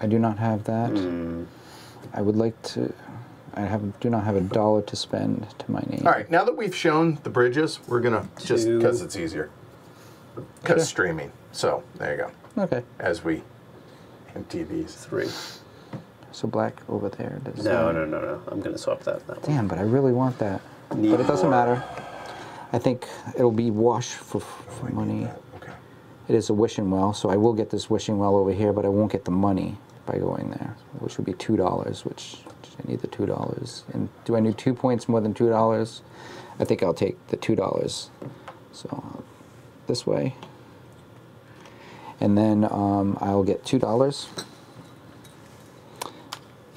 I do not have that. Hmm. I would like to. I have do not have a dollar to spend to my name. All right, now that we've shown the bridges, we're gonna just because it's easier. Because Sure. streaming. So there you go. Okay. As we empty these. three. So black over there. Does No, that- no, no, no. I'm gonna swap that. that one. Damn, but I really want that. Need but it doesn't more. matter. I think it'll be wash for, for money. Okay. It is a wishing well, so I will get this wishing well over here, but I won't get the money by going there, which would be two dollars. Which I need the two dollars. And do I need two points more than two dollars? I think I'll take the two dollars. So this way, and then um, I'll get two dollars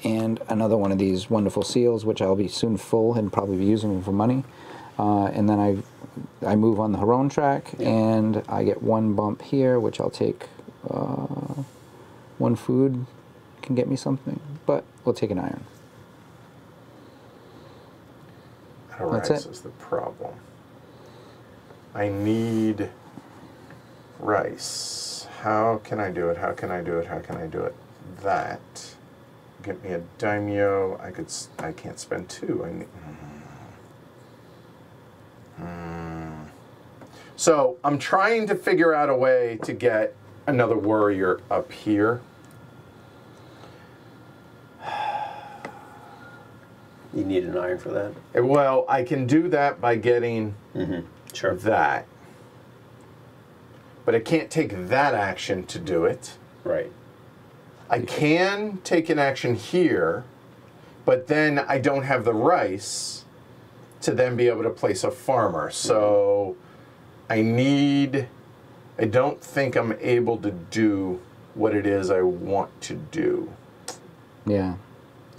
and another one of these wonderful seals, which I'll be soon full and probably be using them for money. Uh, and then I, I move on the Heron track, and I get one bump here, which I'll take. Uh, one food can get me something, but we'll take an iron. That's it. is the problem. I need rice. How can I do it? How can I do it? How can I do it? That. Get me a daimyo. I could. I can't spend two. I need. Hmm. So I'm trying to figure out a way to get another warrior up here. You need an iron for that. Eh, well, I can do that by getting mm-hmm. Sure. that. But I can't take that action to do it. Right. I can take an action here, but then I don't have the rice to then be able to place a farmer. Mm-hmm. So I need, I don't think I'm able to do what it is I want to do. Yeah.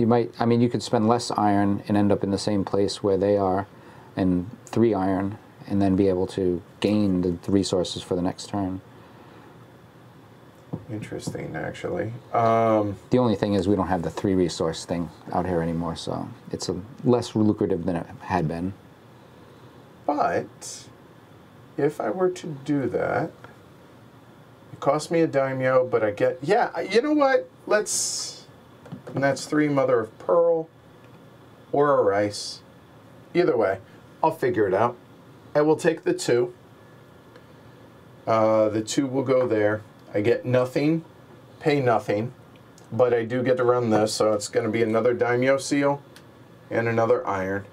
You might, I mean, you could spend less iron and end up in the same place where they are, and three iron, and then be able to gain the, resources for the next turn. Interesting, actually. Um, The only thing is, we don't have the three resource thing out here anymore, so it's a, less lucrative than it had been. But if I were to do that, it costs me a daimyo, but I get yeah. You know what? Let's and that's three mother of pearl or a rice. Either way, I'll figure it out. I will take the two. Uh, the two will go there. I get nothing, pay nothing, but I do get to run this, so it's going to be another daimyo seal and another iron.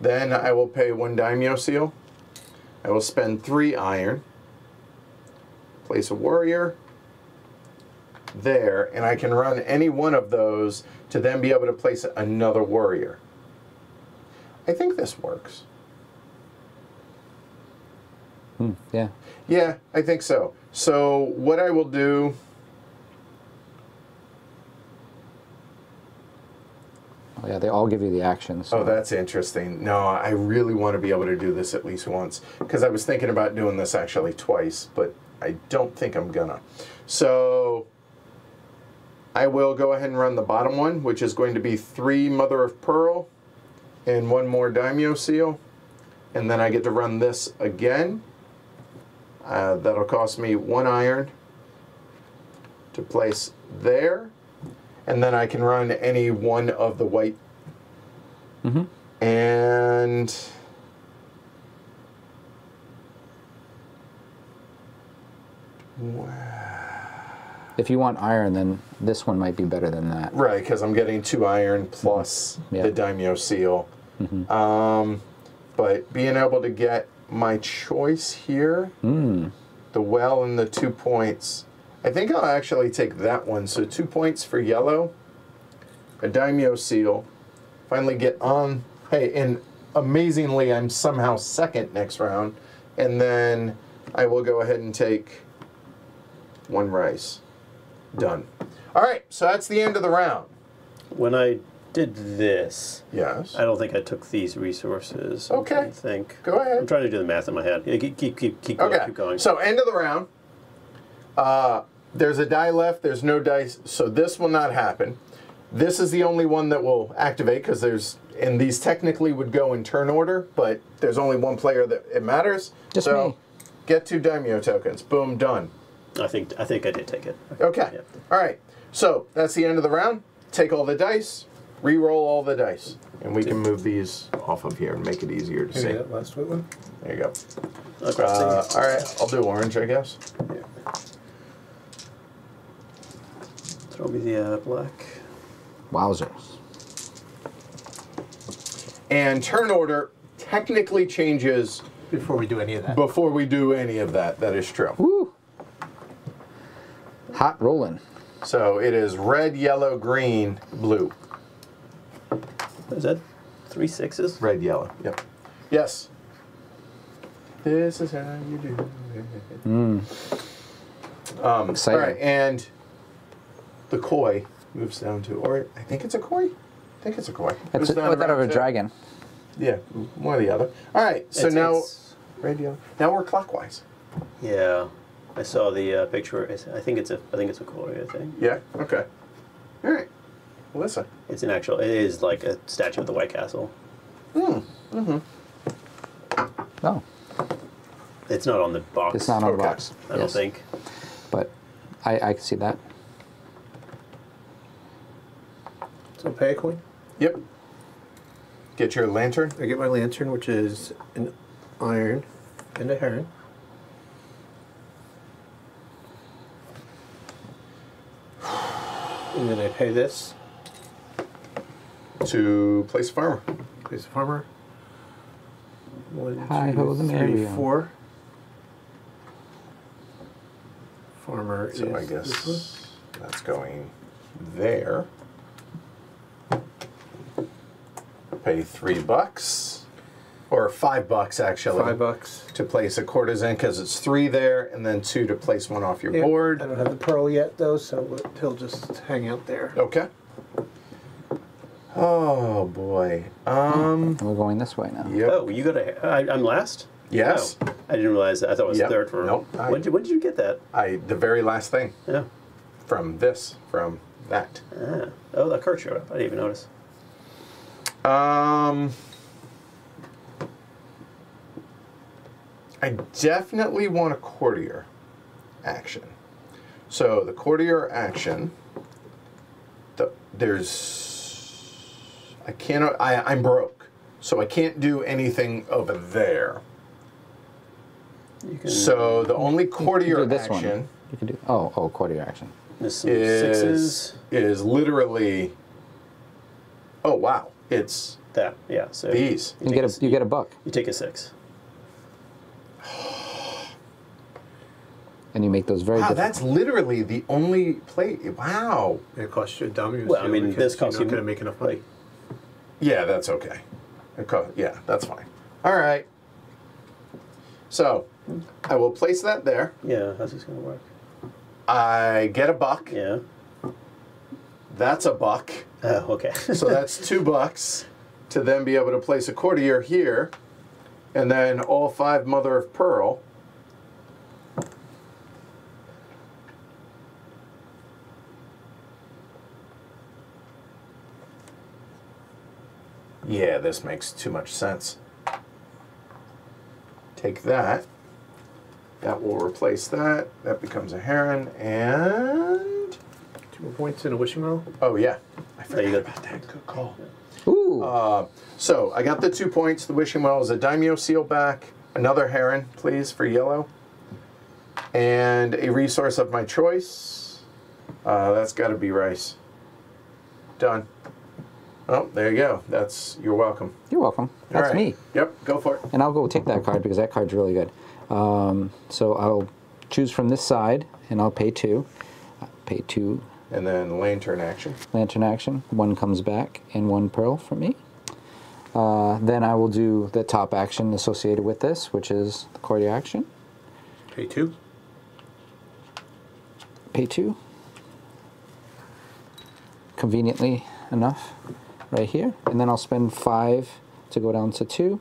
Then I will pay one daimyo seal. I will spend three iron. Place a warrior there, and I can run any one of those to then be able to place another warrior. I think this works. Hmm, yeah. Yeah, I think so. So what I will do. Oh, yeah, they all give you the actions. Oh, that's interesting. No, I really want to be able to do this at least once because I was thinking about doing this actually twice, but I don't think I'm gonna. So I will go ahead and run the bottom one, which is going to be three mother of pearl and one more daimyo seal, and then I get to run this again. Uh, that'll cost me one iron to place there, and then I can run any one of the white. And If you want iron, then this one might be better than that. right, because I'm getting two iron plus the daimyo seal. Um, but being able to get my choice here, Mm. the well and the two points. I think I'll actually take that one. So two points for yellow, a daimyo seal. Finally get on. Hey, and amazingly, I'm somehow second next round, and then I will go ahead and take one rice. Done. All right, so that's the end of the round. When I did this, Yes. I don't think I took these resources. I'm Okay. trying to think. Go ahead. I'm trying to do the math in my head. Yeah, keep keep keep keep going. Okay. Keep going. So end of the round. Uh, there's a die left. There's no dice, so this will not happen. This is the only one that will activate because there's and these technically would go in turn order, but there's only one player that it matters. Just so me. get two daimyo tokens. Boom, done. I think I think I did take it. Okay. Yeah. All right. So that's the end of the round. Take all the dice, re-roll all the dice, and we can move these off of here and make it easier to see. That last white one. There you go. I'll Uh, all right, I'll do orange, I guess. Throw me the uh, black. Wowzers. And turn order technically changes Before we do any of that. before we do any of that. That is true. Woo! Hot rolling. So it is red, yellow, green, blue. Is that three sixes? Red, yellow. Yep. Yes. This is how you do it. Um, Exciting. right, and the koi moves down to, or I think it's a koi. I think it's a koi. It's Moves a, down to that of a dragon. Yeah, one or the other. All right, so It's- now it's- red, yellow. Now we're clockwise. yeah, I saw the uh, picture. I think it's a. I think it's a koi. thing. Yeah. Okay. All right. Alyssa. it's an actual. It is like a statue of the White Castle. Mm hmm. Oh, It's not on the box. it's not on the box. I don't think. But I, I can see that. So pay a coin. Yep. Get your lantern. I get my lantern, which is an iron and a heron. And then I pay this. to place a farmer. Place a farmer. One, Hi-ho, two, three, merry-o. four. Farmer So I is this one. guess that's going there. Pay three bucks, or five bucks actually, five bucks. to place a courtesan because it's three there, and then two to place one off your Yeah, board. I don't have the pearl yet though, so he'll just hang out there. Okay. Oh boy. Um. We're going this way now. Yep. Oh, you got a. I, I'm last. Yes. Oh, I didn't realize that. I thought it was Yep. third for. Nope. I- When did, when did you get that? I the very last thing Yeah. from this from that. Ah. Oh, that card showed up. I didn't even notice. Um, I definitely want a courtier action. So the courtier action, the, there's, I cannot, I, I'm broke, so I can't do anything over there. You can So the only You courtier do this action one. You can do. Oh, oh, courtier action. There's some is sixes. is literally. Oh wow! It's That yeah. So these. You take get a- a you get a buck, You take a six. And you make those very. Wow, difficult. that's literally the only play. Wow. It costs you a dummy. Well, I mean, this costs you're you not going to make enough money. Yeah, that's okay. It co- yeah, that's fine. All right. So, I will place that there. Yeah, how's this gonna work? I get a buck. Yeah. That's a buck. Oh, okay. So that's two bucks to then be able to place a courtier here, and then all five mother of pearl. Yeah, this makes too much sense. Take that. That will replace that. That becomes a heron, and Two more points in a wishing well. oh yeah, I forgot you got- about that. Good call. Ooh. Uh, so I got the two points. The wishing well is a daimyo seal back, another heron, please, for yellow, and a resource of my choice. Uh, that's got to be rice. Done. Oh, there you go. That's you're welcome. You're welcome. That's right. me. Yep, go for it. And I'll go take that card because that card's really good. Um, so I'll choose from this side, and I'll pay two. Uh, Pay two And then lantern action. lantern action. One comes back, and one pearl for me. Uh, then I will do the top action associated with this, which is the courtier action. Pay two. Pay two. Conveniently enough, right here. And then I'll spend five to go down to two,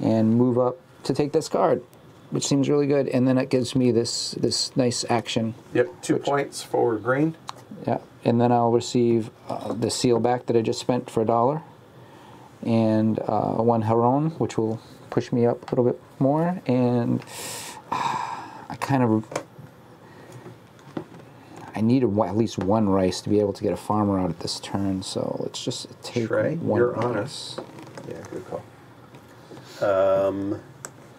and move up to take this card, which seems really good. And then it gives me this this nice action Yep, two points for green. Yeah, and then I'll receive uh, the seal back that I just spent for a dollar, and uh, one Heron, which will push me up a little bit more. And I kind of I needed one- at least one rice to be able to get a farmer out at this turn. So let's just take Shrey, one you're on rice. Yeah, good call. Um,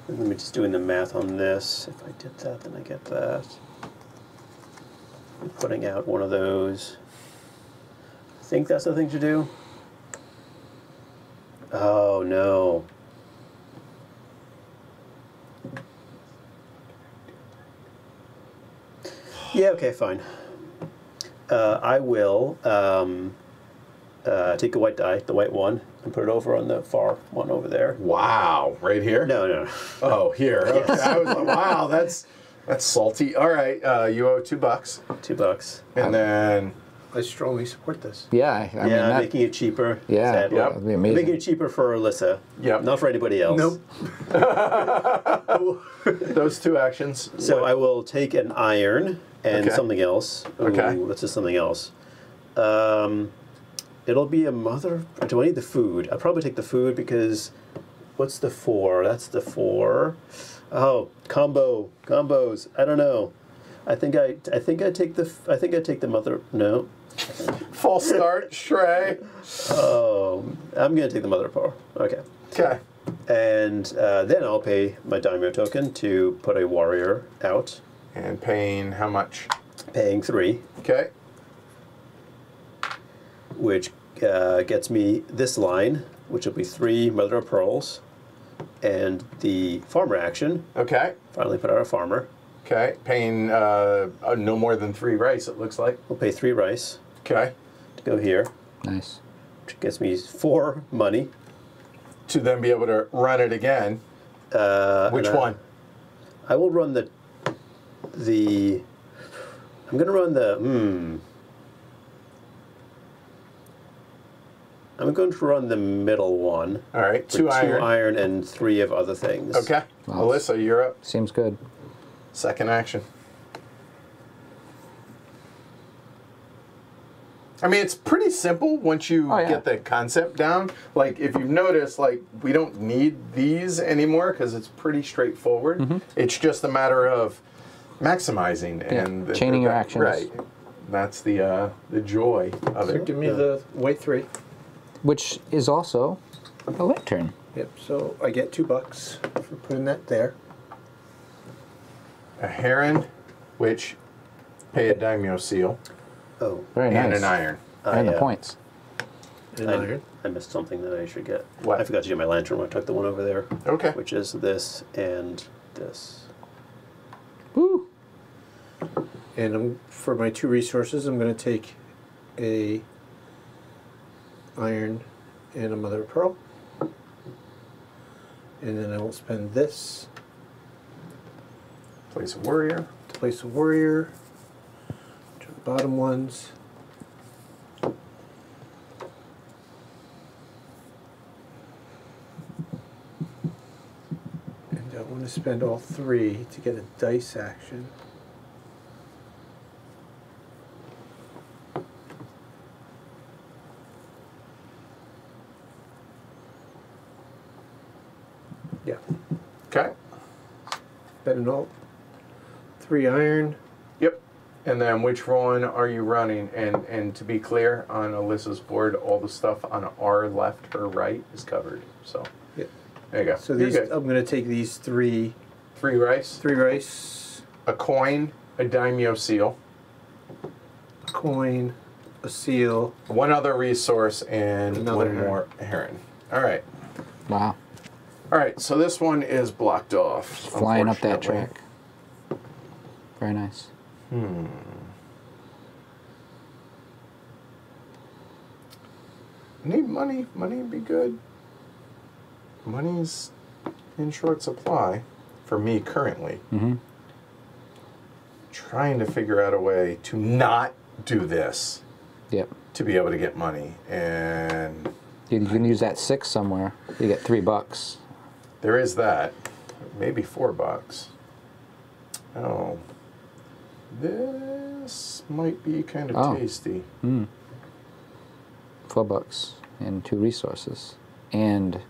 let me just doing the math on this. If I did that, then I get that. I'm putting out one of those. I think that's the thing to do. Oh no. Yeah. Okay. Fine. Uh, I will um, uh, take a white die, the white one, and put it over on the far one over there. Wow, right here. No, no, no. Oh, here. Okay. I was like, wow, that's that's salty. All right, uh, you owe two bucks, Two bucks. and then I strongly support this. Yeah, I, I yeah, mean that. making it cheaper. yeah, sadly. Yep. that'd be Making it cheaper for Alyssa. Yep. Not for anybody else. Nope. those two actions. So I will take an iron and Okay. something else. Ooh, Okay. Let's just something else. Um, it'll be a mother. Do I need the food? I'll probably take the food because what's the four? That's the four. Oh, combo combos. I don't know. I think I I think I take the I think I take the mother. No. False start, Shrey. Oh, I'm gonna take the mother of pearl. Okay. Okay. And uh, then I'll pay my daimyo token to put a warrior out, And paying how much? paying three, Okay. which uh, gets me this line, which will be three mother of pearls, and the farmer action. Okay. Finally, put out a farmer. Okay. Paying uh, uh, no more than three rice. It looks like. We'll pay three rice Okay. to go here, nice. which gets me four money. To then be able to run it again. Uh, Which I- one? I will run the the. I'm gonna run the hmm. I'm going to run the middle one. All right. Two iron. Two iron and three of other things. Okay. Wow. Alyssa, you're up. Seems good. Second action. I mean, it's pretty simple once you Oh, yeah. get the concept down. Like, if you've noticed, like, we don't need these anymore because it's pretty straightforward. Mm-hmm. It's just a matter of maximizing and the- chaining your actions. Right. That's the uh, the joy of So it. give me the white three. Which is also a lantern. Yep. So I get two bucks for putting that there. a heron, which pay a daimyo seal, Oh, Very and nice. an iron. and I, the uh, points. And I, iron. I missed something that I should get. What? I forgot to get my lantern when I took the one over there. Okay. Which is this and this. Woo! And I'm, for my two resources, I'm going to take a iron and a mother of pearl. And then I will spend this Place a warrior. to place a warrior. To the bottom ones. And I want to spend all three to get a dice action. Yeah. Okay. Spending all three iron. Yep. And then which one are you running? And and to be clear, on Alyssa's board, all the stuff on our left, her right is covered. So Yeah. there you go. So these. I'm going to take these three, three rice, three rice, a coin, a daimyo seal, a coin, a seal. one other resource, and Another one heron. more heron. All right. Wow. All right. So this one is blocked off. Flying up that track. Very nice. Need money. Money would be good. Money's in short supply for me currently. Mm-hmm. Trying to figure out a way to not do this Yep. to be able to get money. And you can use that six somewhere. You get three bucks. There is that. Maybe four bucks. Oh. This might be kind of Oh. tasty. Hmm. Four bucks and two resources. And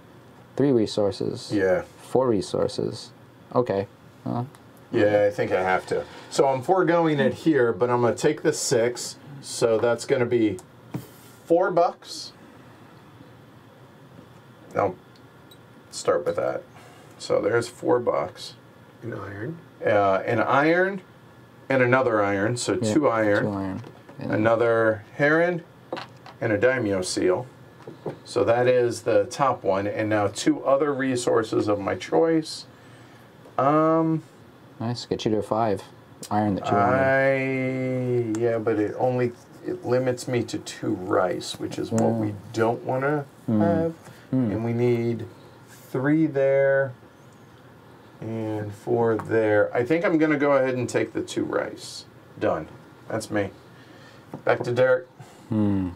three resources. Yeah. Four resources. Okay. Well, Yeah, I think I have to. So I'm foregoing it here, but I'm going to take the six. So that's going to be four bucks. I'll start with that. So there's four bucks. An iron. Uh, an iron and another iron. So yeah, two iron, Two iron. And another heron, and a daimyo seal. So that is the top one. And now two other resources of my choice. Um, Nice. Get you to five. Iron that you wanted. I yeah, but it only it limits me to two rice, which is what we don't want to have, and we need three there and four there. I think I'm gonna go ahead and take the two rice. Done. That's me. Back to Derek. Hmm.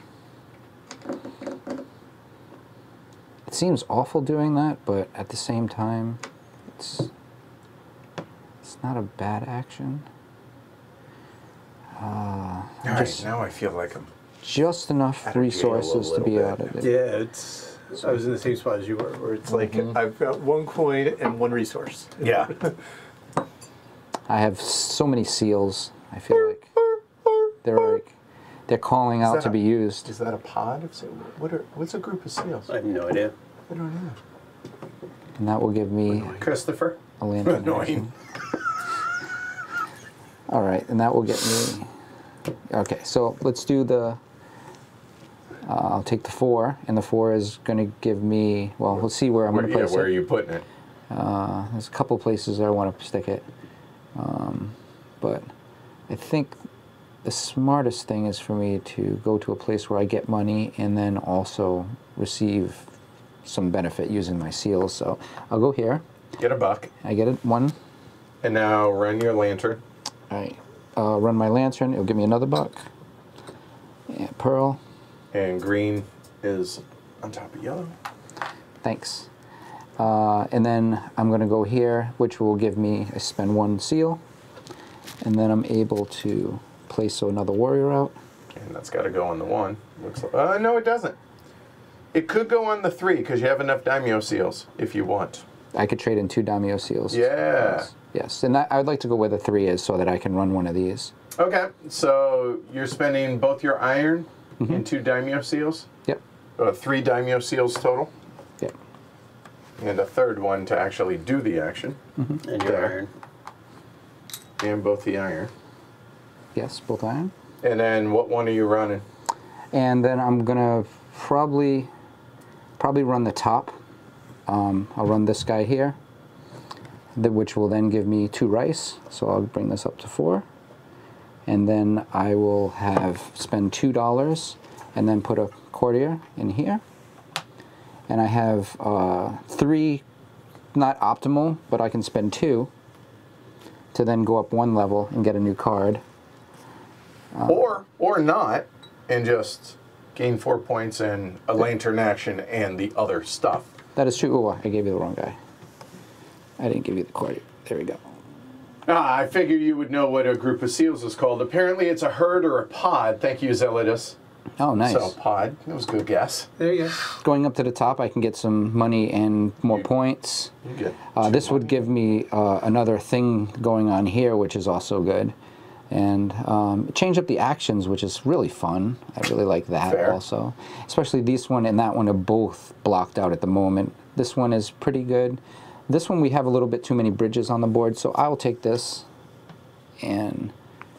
It seems awful doing that, but at the same time, it's it's not a bad action. Uh, All right, just, now I feel like I'm. just enough Out of jail a resources to be bit. out of it. Yeah, it's. I was in the same spot as you were, where it's like Mm-hmm. I've got one coin and one resource. Yeah. I have so many seals. I feel like they're like they're calling out to a- be used. Is that a pod of seal? What are? What's a group of seals? I have no idea. I don't know. And that will give me Christopher. a lantern. Annoying. All right, and that will get me. Okay, so let's do the. Uh, I'll take the four, and the four is going to give me. Well, we'll see where I'm going to yeah, it. where are you putting it? Uh, there's a couple places I want to stick it, um, but I think the smartest thing is for me to go to a place where I get money and then also receive some benefit using my seals. So I'll go here. Get a buck. I get it one. And now run your lantern. I uh, run my lantern. It'll give me another buck. Yeah, pearl. And green is on top of yellow. Thanks. Uh, and then I'm going to go here, which will give me, I spend one seal. And then I'm able to place another warrior out. And that's got to go on the one. Looks like. Uh, no, it doesn't. It could go on the three because you have enough daimyo seals if you want. I could trade in two Daimyo seals. Yeah. Yes. Yes, and that, I'd like to go where the three is so that I can run one of these. Okay, so you're spending both your iron and two daimyo seals. Yep. Uh, three daimyo seals total, Yep. and a third one to actually do the action. And your iron. and both the iron. Yes, both iron. And then what one are you running? And then I'm gonna probably probably run the top. Um, I'll run this guy here, the, which will then give me two rice. So I'll bring this up to four, and then I will have spend two dollars, and then put a courtier in here. And I have uh, three, not optimal, but I can spend two to then go up one level and get a new card. or or not, and just gain four points and a lantern action and the other stuff. That is true. Oh, I gave you the wrong guy. I didn't give you the courtier. There we go. Ah, I figure you would know what a group of seals is called. Apparently, it's a herd or a pod. Thank you, Zelotus. Oh, nice. So pod. That was a good guess. There you go. Going up to the top, I can get some money and more points. You get Uh, two this would give me uh, another thing going on here, which is also good. And um, change up the actions, which is really fun. I really like that Fair. also. Especially this one and that one are both blocked out at the moment. This one is pretty good. This one we have a little bit too many bridges on the board, so I'll take this and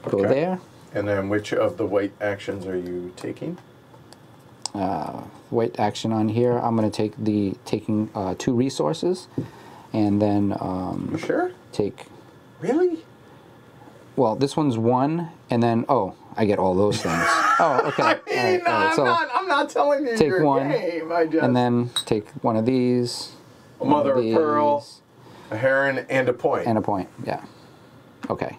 go Okay. there. And then, which of the white actions are you taking? white action on here. I'm going to take the taking uh, two resources, and then um, sure? take. Really? Well, this one's one, and then oh, I get all those things. oh, okay. I All mean, right, all right, I'm not. I'm not telling you take your one, game. Just and then take one of these. A mother of these, pearl, a heron, and a point. and a point. Yeah. Okay.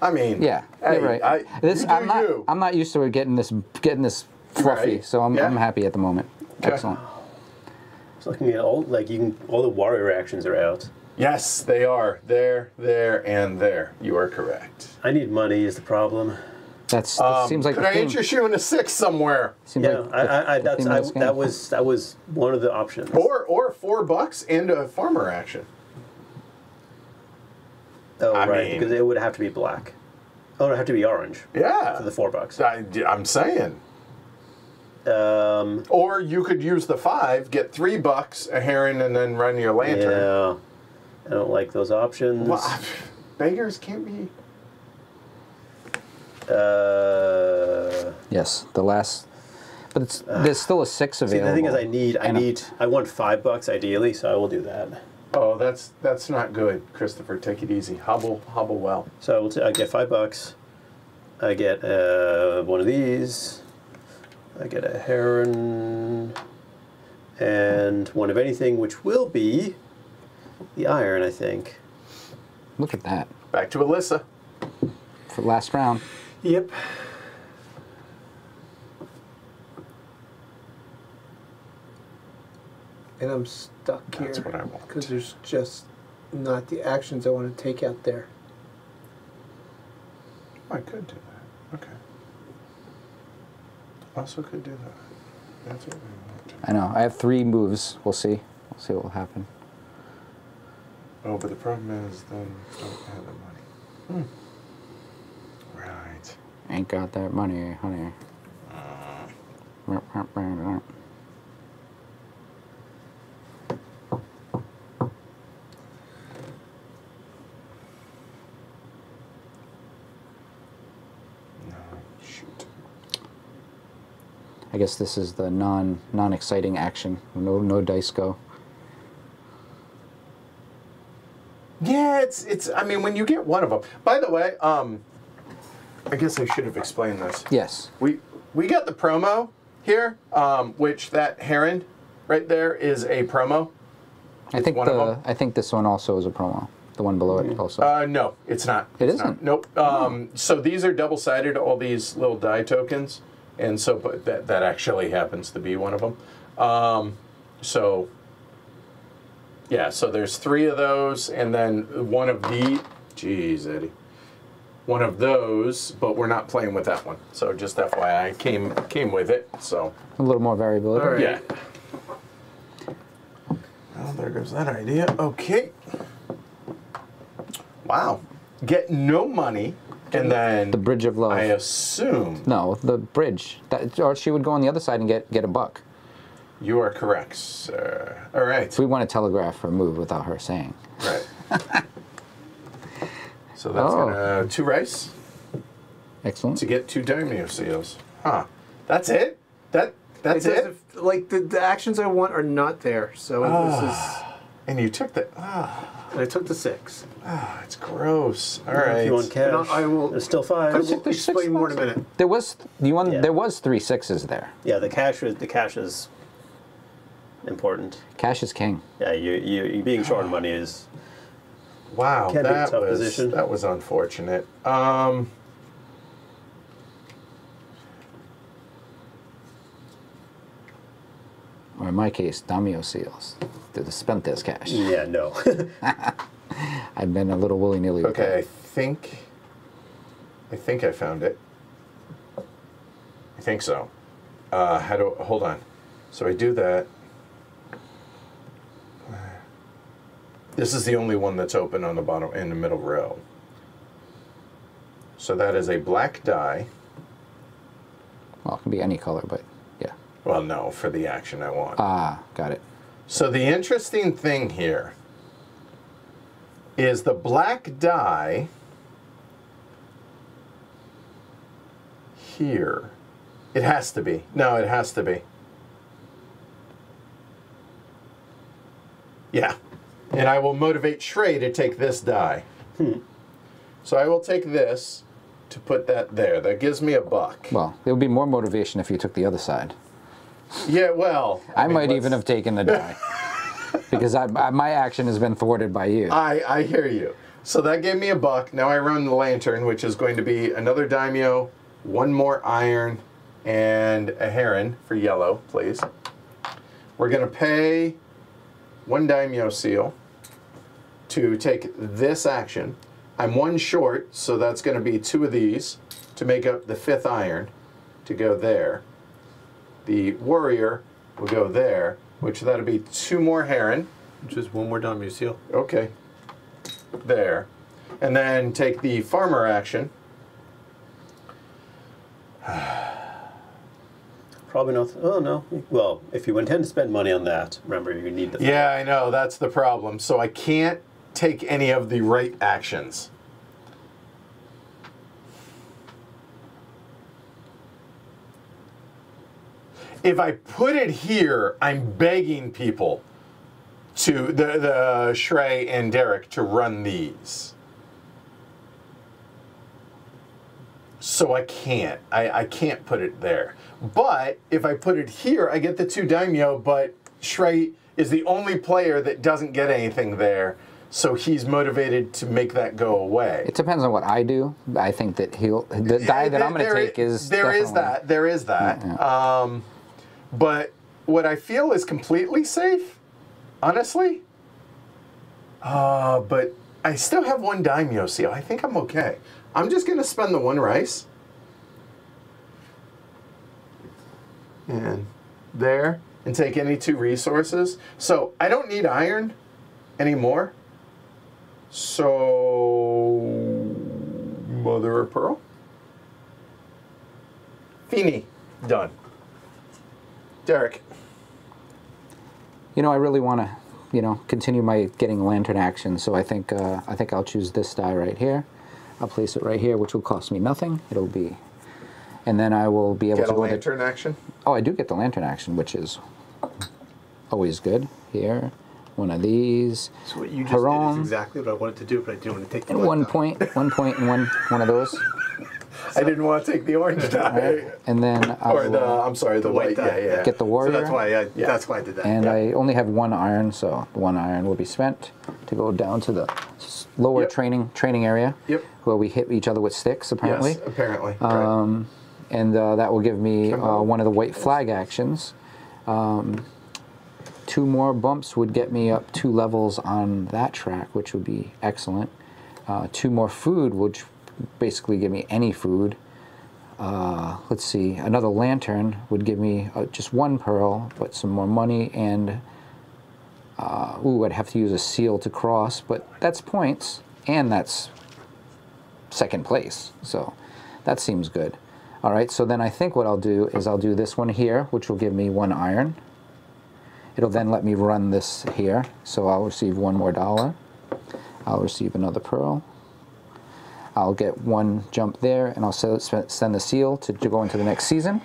I mean, Yeah, Hey, you're right. I, this you do I'm not. you. I'm not used to getting this getting this fluffy, Right. so I'm, Yeah. I'm happy at the moment. Okay. Excellent. So looking at all like you can all the warrior actions are out. Yes, they are there, there, and there. You are correct. I need money is the problem. That's that Um, seems like could the I theme. interest you in a six somewhere, Seems Yeah, like I, the- I, I, the I, of this game. that was that was one of the options. or or four bucks and a farmer action? oh I right, mean- because it would have to be black. Oh, it would have to be orange Yeah, for the four bucks. I, am saying. Um, Or you could use the five, get three bucks, a heron, and then run your lantern. yeah, I don't like those options. Well, beggars can't be. Uh, Yes, the last. But it's there's still a six available. see, available. the thing is, I need, I need, I want five bucks ideally, so I will do that. Oh, that's that's not good, Christopher. Take it easy. Hobble, hobble well. So I will t- I get five bucks. I get uh, one of these. I get a heron, and one of anything, which will be the iron, I think. Look at that Back to Alyssa. for last round. Yep. And I'm stuck here. That's what I want. Because there's just not the actions I want to take out there. I could do that. Okay. Also could do that. That's what we want. I know. I have three moves. We'll see. We'll see what will happen. Oh, but the problem is then don't have the money. Hmm. Ain't got that money, honey. I guess this is the non non exciting action. No no dice go. Yeah, it's it's. I mean, when you get one of them. By the way, um, I guess I should have explained this. Yes. We we got the promo here, um, which that heron right there is a promo. I think one of the them? I think this one also is a promo. The one below it also. Uh, no, it's not. It It's not. isn't? Nope. Um, so these are double sided. All these little die tokens, and so but that that actually happens to be one of them. Um, so yeah, so there's three of those, and then one of the. Jeez, Eddie. One of those, but we're not playing with that one. So just FYI, came came with it. So a little more variability. All right. yeah. Well, there goes that idea. Okay. Wow. Get no money, and then The bridge of love. I assume no, the bridge. That, or she would go on the other side and get get a buck. you are correct, sir. All right. We want to telegraph her move without her saying. Right. So that's Oh. gonna two rice Excellent. to get two daimyo seals. Huh. That's it? That that's It it? doesn't- Like the, the actions I want are not there, so this is And you took the ah, is. And I took the six. ah, it's gross. All right. If you want cash, No, I will- there's still five. I Took will explain more in a minute. There was you want Yeah. there was three sixes there. Yeah, the cash is the cash is important. Cash is king. Yeah, you you, you being short on money is Wow, Can be a that tough was position. that was unfortunate. Um, Or in my case, daimyo seals. They're the spent this cash. yeah no. I've been a little willy nilly. okay, I think I think I found it. I think so. Uh, how do hold on? So I do that. This is the only one that's open on the bottom in the middle row. So that is a black die. Well, it can be any color, but yeah. Well, no, for the action I want. Ah, got it. So the interesting thing here is the black die here. It has to be. No, it has to be. Yeah. And I will motivate Shrey to take this die. Hmm. So I will take this to put that there. That gives me a buck. Well, it would be more motivation if you took the other side. Yeah, well. I, mean, might let's- even have taken the die. because I, I, my action has been thwarted by you. I, I hear you. So that gave me a buck. Now I run the lantern, which is going to be another daimyo, one more iron, and a heron for yellow, please. We're going to pay one daimyo seal to take this action. I'm one short, so that's going to be two of these to make up the fifth iron to go there. The warrior will go there, which that'll be two more heron. Just one more dumb seal. Okay. There. And then take the farmer action. Probably not. Oh no. Well, if you intend to spend money on that, remember you need the. Yeah, I know. That's the problem. So I can't take any of the right actions. If I put it here, I'm begging people to the the Shrey and Derek to run these. So I can't. I, I can't put it there. But if I put it here, I get the two daimyo, but Shrey is the only player that doesn't get anything there. So he's motivated to make that go away. It depends on what I do. I think that he'll the die that I'm going to take is there is that there is that Yeah. um, but what i feel is completely safe honestly uh, but i still have one daimyo seal i think i'm okay i'm just going to spend the one rice and there and take any two resources so i don't need iron anymore so mother of pearl Feeny. Done. Derek. You know, I really want to, you know, continue my getting lantern action. So I think uh, I think I'll choose this die right here. I'll place it right here, which will cost me nothing. It'll be, and then I will be able Get to a go into. lantern action. Oh, I do get the lantern action, which is always good. Here, one of these. So what you just did is exactly what I wanted to do, but I didn't want to take the And left one die. point, one point, and one one of those. I didn't want to take the orange die. And then I or the, I'm sorry, the, The white. white die. Yeah, yeah. get the So warrior. that's why I, Yeah. that's why I did that. and. I only have one iron, so the one iron will be spent to go down to the lower Yep. training training area, Yep. where we hit each other with sticks apparently, Yes, apparently. right. and uh, that will give me uh, one of the white flag actions. Um, two more bumps would get me up two levels on that track, which would be excellent. Uh, two more food, which basically give me any food. Uh, let's see, another lantern would give me uh, just one pearl, but some more money, and uh, ooh, I'd have to use a seal to cross, but that's points, and that's second place, so that seems good. All right, so then I think what I'll do is I'll do this one here, which will give me one iron. It'll then let me run this here, so I'll receive one more dollar. I'll receive another pearl. I'll get one jump there, and I'll send the seal to, to go into the next season,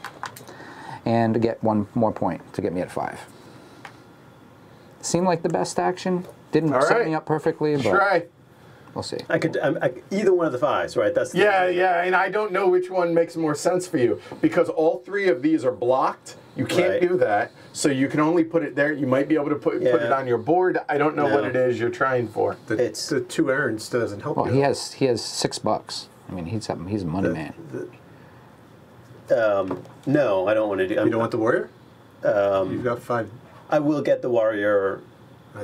and get one more point to get me at five. Seemed like the best action. Didn't All set right. me up perfectly, but Try. we'll see. I could I'm, I, either one of the fives, right? That's the, Yeah, yeah, and I don't know which one makes more sense for you because all three of these are blocked. You can't Right. do that, so you can only put it there. You might be able to put put it on your board. I don't know what it is you're trying for. The, It's- the two herons doesn't help Well, you. he has he has six bucks. I mean, he's a, he's a money The- man. the- No, I don't want to do. I'm, you don't want the warrior? Um, You've got five. I will get the warrior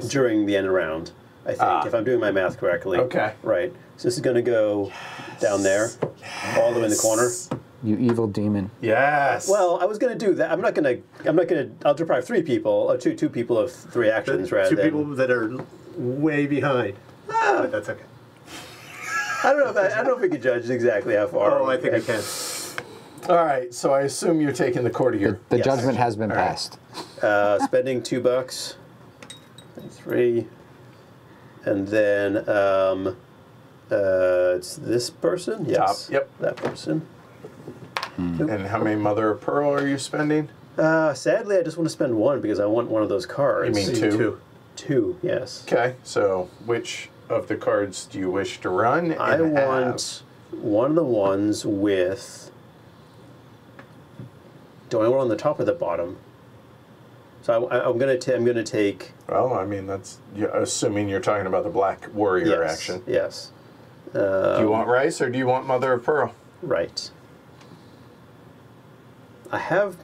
during the end of round. I think, Ah. if I'm doing my math correctly. Okay. Right. So this is going to go down there, all the way in the corner. You evil demon. Yes. Well, I was going to do that. I'm not going to. I'm not going to. I'll deprive three people, or two two people of three actions rather two than. people that are way behind. Ah. But that's okay. I don't know. If I, I don't know if we can judge exactly how far. Oh, I think we can. all right. So I assume you're taking the courtier. The Yes. judgment has been All right. passed. Uh, spending two bucks, and three, and then um, uh, it's this person. Yes. Top, yep. That person. And how many mother of pearl are you spending? Uh, sadly, I just want to spend one because I want one of those cards. You mean See, two? two? Yes. Okay. So which of the cards do you wish to run? I and have? want one of the ones with. Do I want on the top or the bottom? So I, am gonna ta- I'm gonna take Well, I mean that's you're assuming you're talking about the black warrior yes, action. Yes. Uh, Do you want rice or do you want mother of pearl? right. I have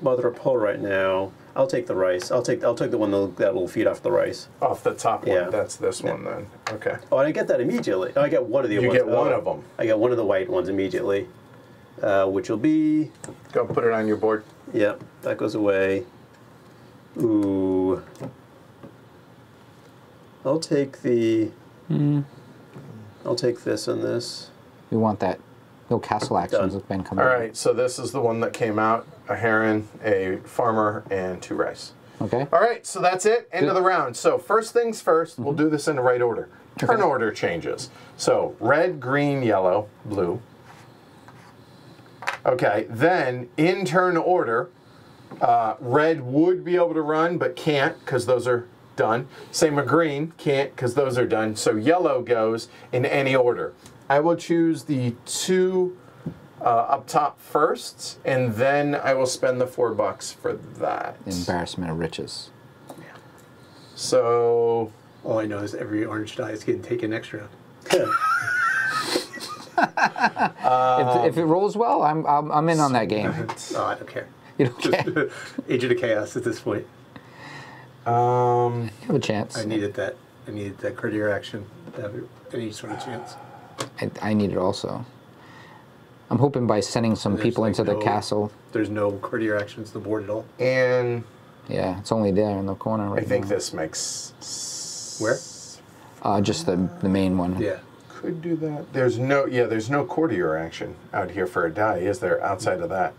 mother of pearl right now. I'll take the rice. I'll take I'll take the one that that will feed off the rice. Off the top one. Yeah. That's this one then. Okay. Oh, and I get that immediately. Oh, I get one of the You ones. get one oh, of 'em. I get one of the white ones immediately, uh, which will be Go put it on your board. Yep, that goes away. Ooh. I'll take the. I'll take this and this. We want that. No castle actions have been coming. All right. So this is the one that came out: a heron, a farmer, and two rice. Okay. All right. So that's it. End of the round. So first things 1st we we'll do this in the right order. Turn Okay. order changes. So red, green, yellow, blue. Okay. Then in turn order, uh, red would be able to run but can't because those are done. Same with green, can't because those are done. So yellow goes in any order. I will choose the two uh, up top first, and then I will spend the four bucks for that. Embarrassment of riches. So All I know is every orange die is getting taken next round. if, if it rolls well, I'm, I'm I'm in on that game. Oh, I don't care. You don't care. Agent of Chaos at this point. um, You have a chance. I needed that. I needed that courtier action to have any sort of chance. I, I need it also. I'm hoping by sending some There's, people like, into the castle. There's no courtier actions on the board at all. and Yeah, it's only there in the corner right I think now. this makes Where? Uh, just the the main one. Yeah. Could do that. There's no yeah. There's no courtier action out here for a die, is there? Outside of that,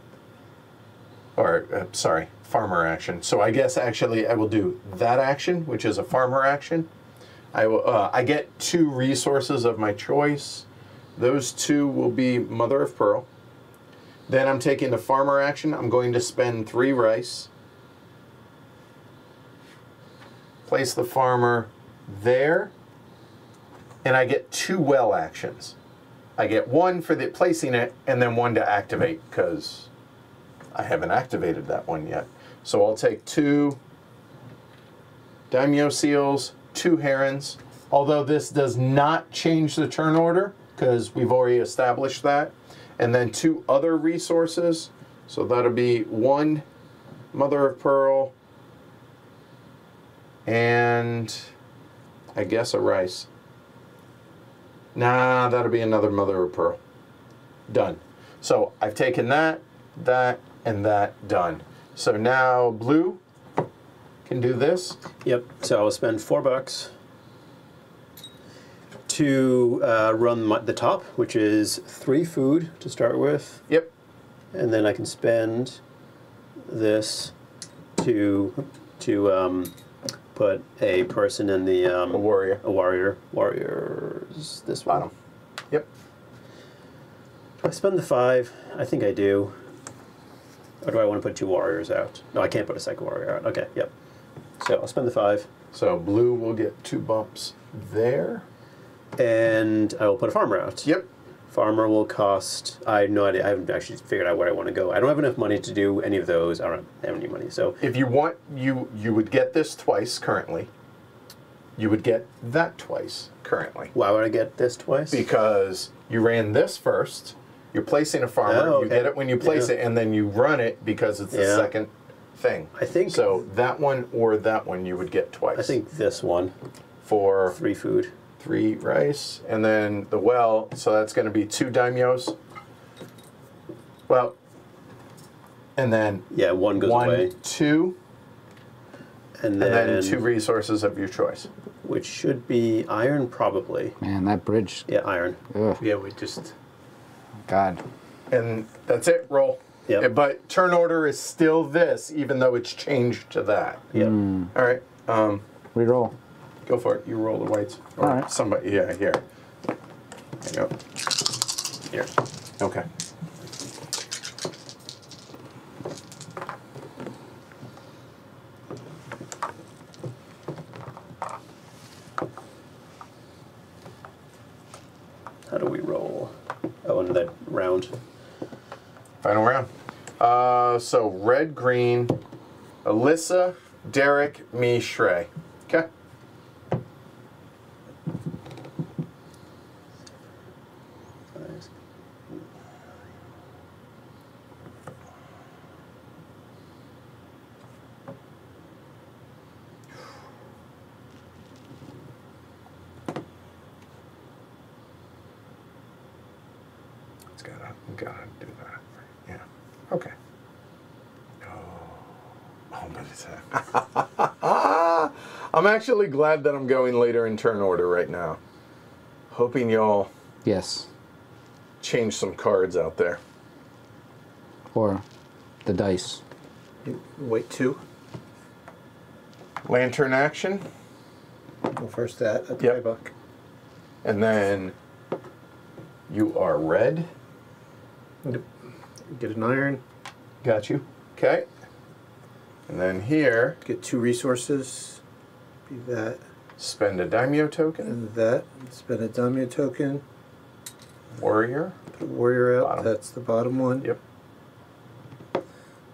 or uh, sorry, farmer action. So I guess actually I will do that action, which is a farmer action. I will. Uh, I get two resources of my choice. Those two will be mother of pearl. Then I'm taking the farmer action. I'm going to spend three rice. Place the farmer there and I get two well actions. I get one for the placing it, and then one to activate because I haven't activated that one yet. So I'll take two daimyo seals, two herons. Although this does not change the turn order because we've already established that, and then two other resources. So that'll be one mother of pearl and I guess a rice. Nah, that'll be another mother of pearl. Done. So I've taken that, that, and that done. So now blue can do this. Yep. So I'll spend four bucks to uh, run my, the top, which is three food to start with, Yep. and then I can spend this to to um, put a person in the um, A warrior. a warrior warriors this one. Bottom. Yep. I spend the five. I think I do. Or do I want to put two warriors out? No, I can't put a second warrior out. Okay, yep. So I'll spend the five, So blue will get two bumps there. and I will put a farmer out. Yep. Farmer will cost. I have no idea. I haven't actually figured out where I want to go. I don't have enough money to do any of those. I don't have any money. So If you want, you you would get this twice currently. You would get that twice currently why would I get this twice? because you ran this first. You're placing a farmer. Oh, You get it when you place Yeah. it, and then you run it because it's the Yeah. second thing. I think- so. That one or that one you would get twice. I think this one. for Three food. three rice, and then the well. So that's going to be two daimyos. Well, and then Yeah, one goes one, away, two, and and then, then two resources of your choice. which should be iron, probably. Man, that bridge. Yeah, iron. Ugh, Yeah, we just God. And that's it. Roll. Yep. Uh, But turn order is still this, even though it's changed to that. Yep. All right. Um, we roll. go for it. You roll the whites. Or All right. Somebody. Yeah. Here. There you go. Here. Okay. How do we roll? Oh, into that round. Final round. Uh, so red, green, Alyssa, Derek, me, Shrey. Okay. It's gotta, gotta do that. Yeah. Okay. Oh, oh but it's. I'm actually glad that I'm going later in turn order right now. Hoping y'all Yes. change some cards out there. Or the dice. wait two. Lantern action, Well, first that at the Yep. buck. and then you are red. Get an iron. Got you. Okay. And then here, Get two resources. That spend a daimyo token, and that. Spend a daimyo token. warrior. Put a warrior out. Bottom. That's the bottom one. Yep.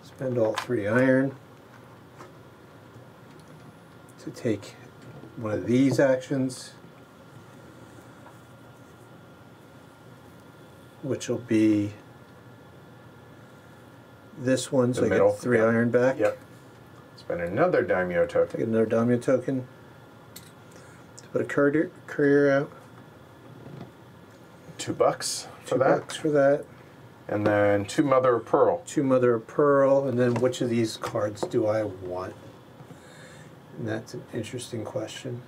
Spend all three iron to take one of these actions, which will be this one. So The I get three yeah. iron back. Yep. Spend another daimyo Get token. another daimyo token. To put a courtier, courtier out. Two bucks for Two that. bucks for that. And then two mother of pearl. two mother of pearl, and then which of these cards do I want? And that's an interesting question.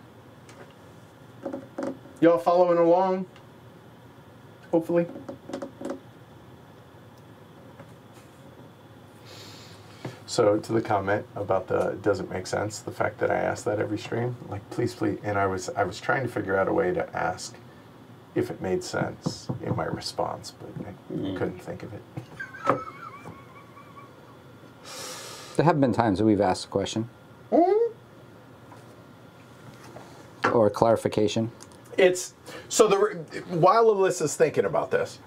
Y'all following along? Hopefully. So to the comment about the it doesn't make sense, the fact that I ask that every stream, like please, please, and I was I was trying to figure out a way to ask if it made sense in my response, but I mm. couldn't think of it. There have been times that we've asked a question mm. or clarification. It's so the while Alyssa's thinking about this,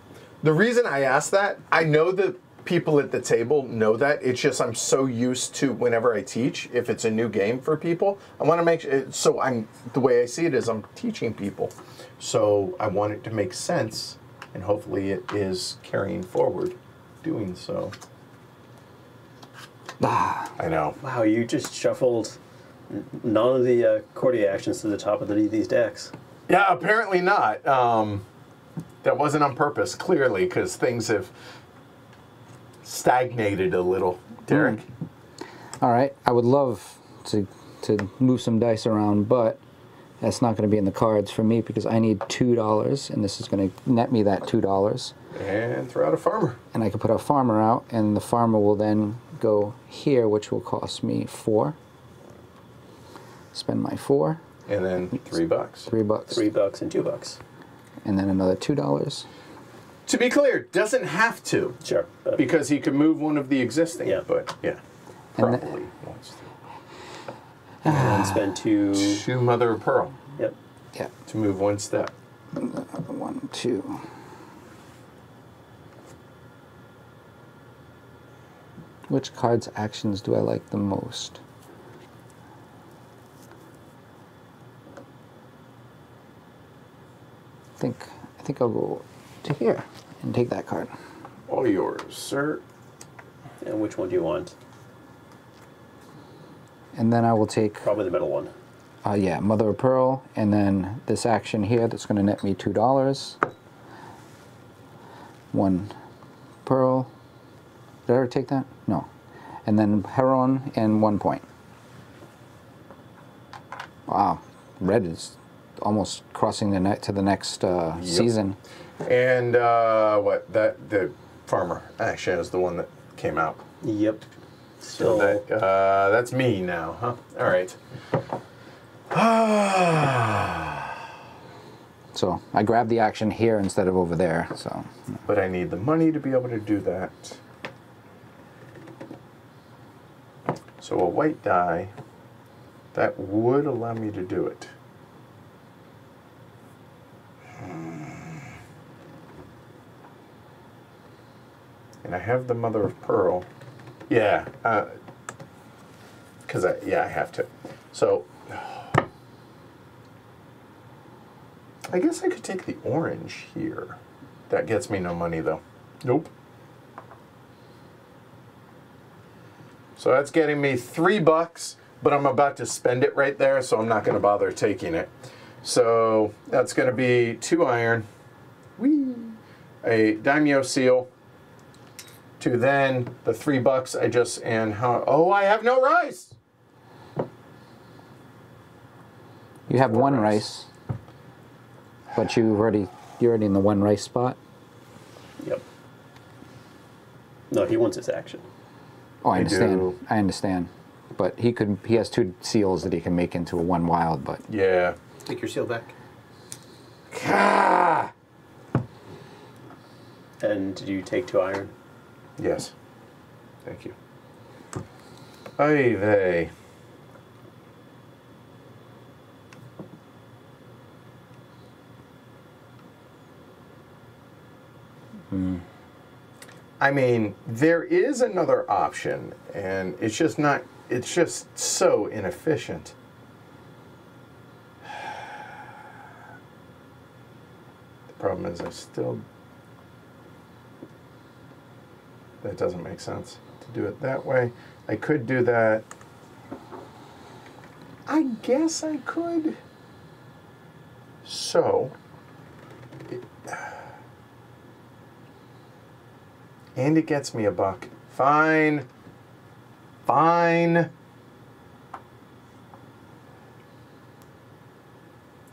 the reason I asked that, I know that people at the table know that. It's just I'm so used to whenever I teach, if it's a new game for people, I want to make sure. So I'm the way I see it is I'm teaching people, so I want it to make sense, and hopefully it is carrying forward, doing so. Ah, I know. Wow, you just shuffled none of the uh, courtier actions to the top of the, these decks. Yeah, apparently not. Um, that wasn't on purpose, clearly, because things have stagnated a little. Derek, hmm. all right. I would love to to move some dice around, but that's not going to be in the cards for me because I need two dollars, and this is going to net me that two dollars. and throw out a farmer. And I can put a farmer out, and the farmer will then go here, which will cost me four. Spend my four, And then three bucks. three bucks, Three bucks and two bucks. and then another two dollars. To be clear, doesn't have to Sure. Because he could move one of the existing. Yeah. But yeah, And the- probably wants to. and spend two. To mother of pearl Yep. Yeah. to move one step. One, two. Which card's actions do I like the most? I think I think I'll go to here and take that card. All yours, sir. And which one do you want? And then I will take Probably the middle one. uh, yeah, Mother of Pearl, and then this action here that's going to net me two dollars. One pearl. Did I ever take that? No. And then Heron and one point. Wow, red is almost crossing the net to the next uh, Yep. season. And uh, what that the farmer action is the one that came out. Yep. So Still. that uh, that's me now, huh? All right. So I grabbed the action here instead of over there. So but I need the money to be able to do that. So a white die that would allow me to do it. And I have the mother of pearl. Yeah, uh, because I yeah I have to. So I guess I could take the orange here. That gets me no money though. Nope. So that's getting me three bucks, but I'm about to spend it right there, so I'm not going to bother taking it. So that's going to be two iron, whee, a daimyo seal, to then the three bucks I just and how. Oh, I have no rice. you have Four one rice. rice, but you already you're already in the one rice spot. Yep. No, he wants his action. Oh, I I understand. do. I understand. But he could. He has two seals that he can make into a one wild. But Yeah. Take your seal back. Ah! And did you take two iron? Yes. Thank you. Ay vey. Hmm. I mean, there is another option, and it's just not, it's just so inefficient. The problem is, I still that doesn't make sense to do it that way. I could do that. I guess I could. So, and it gets me a buck. Fine. Fine.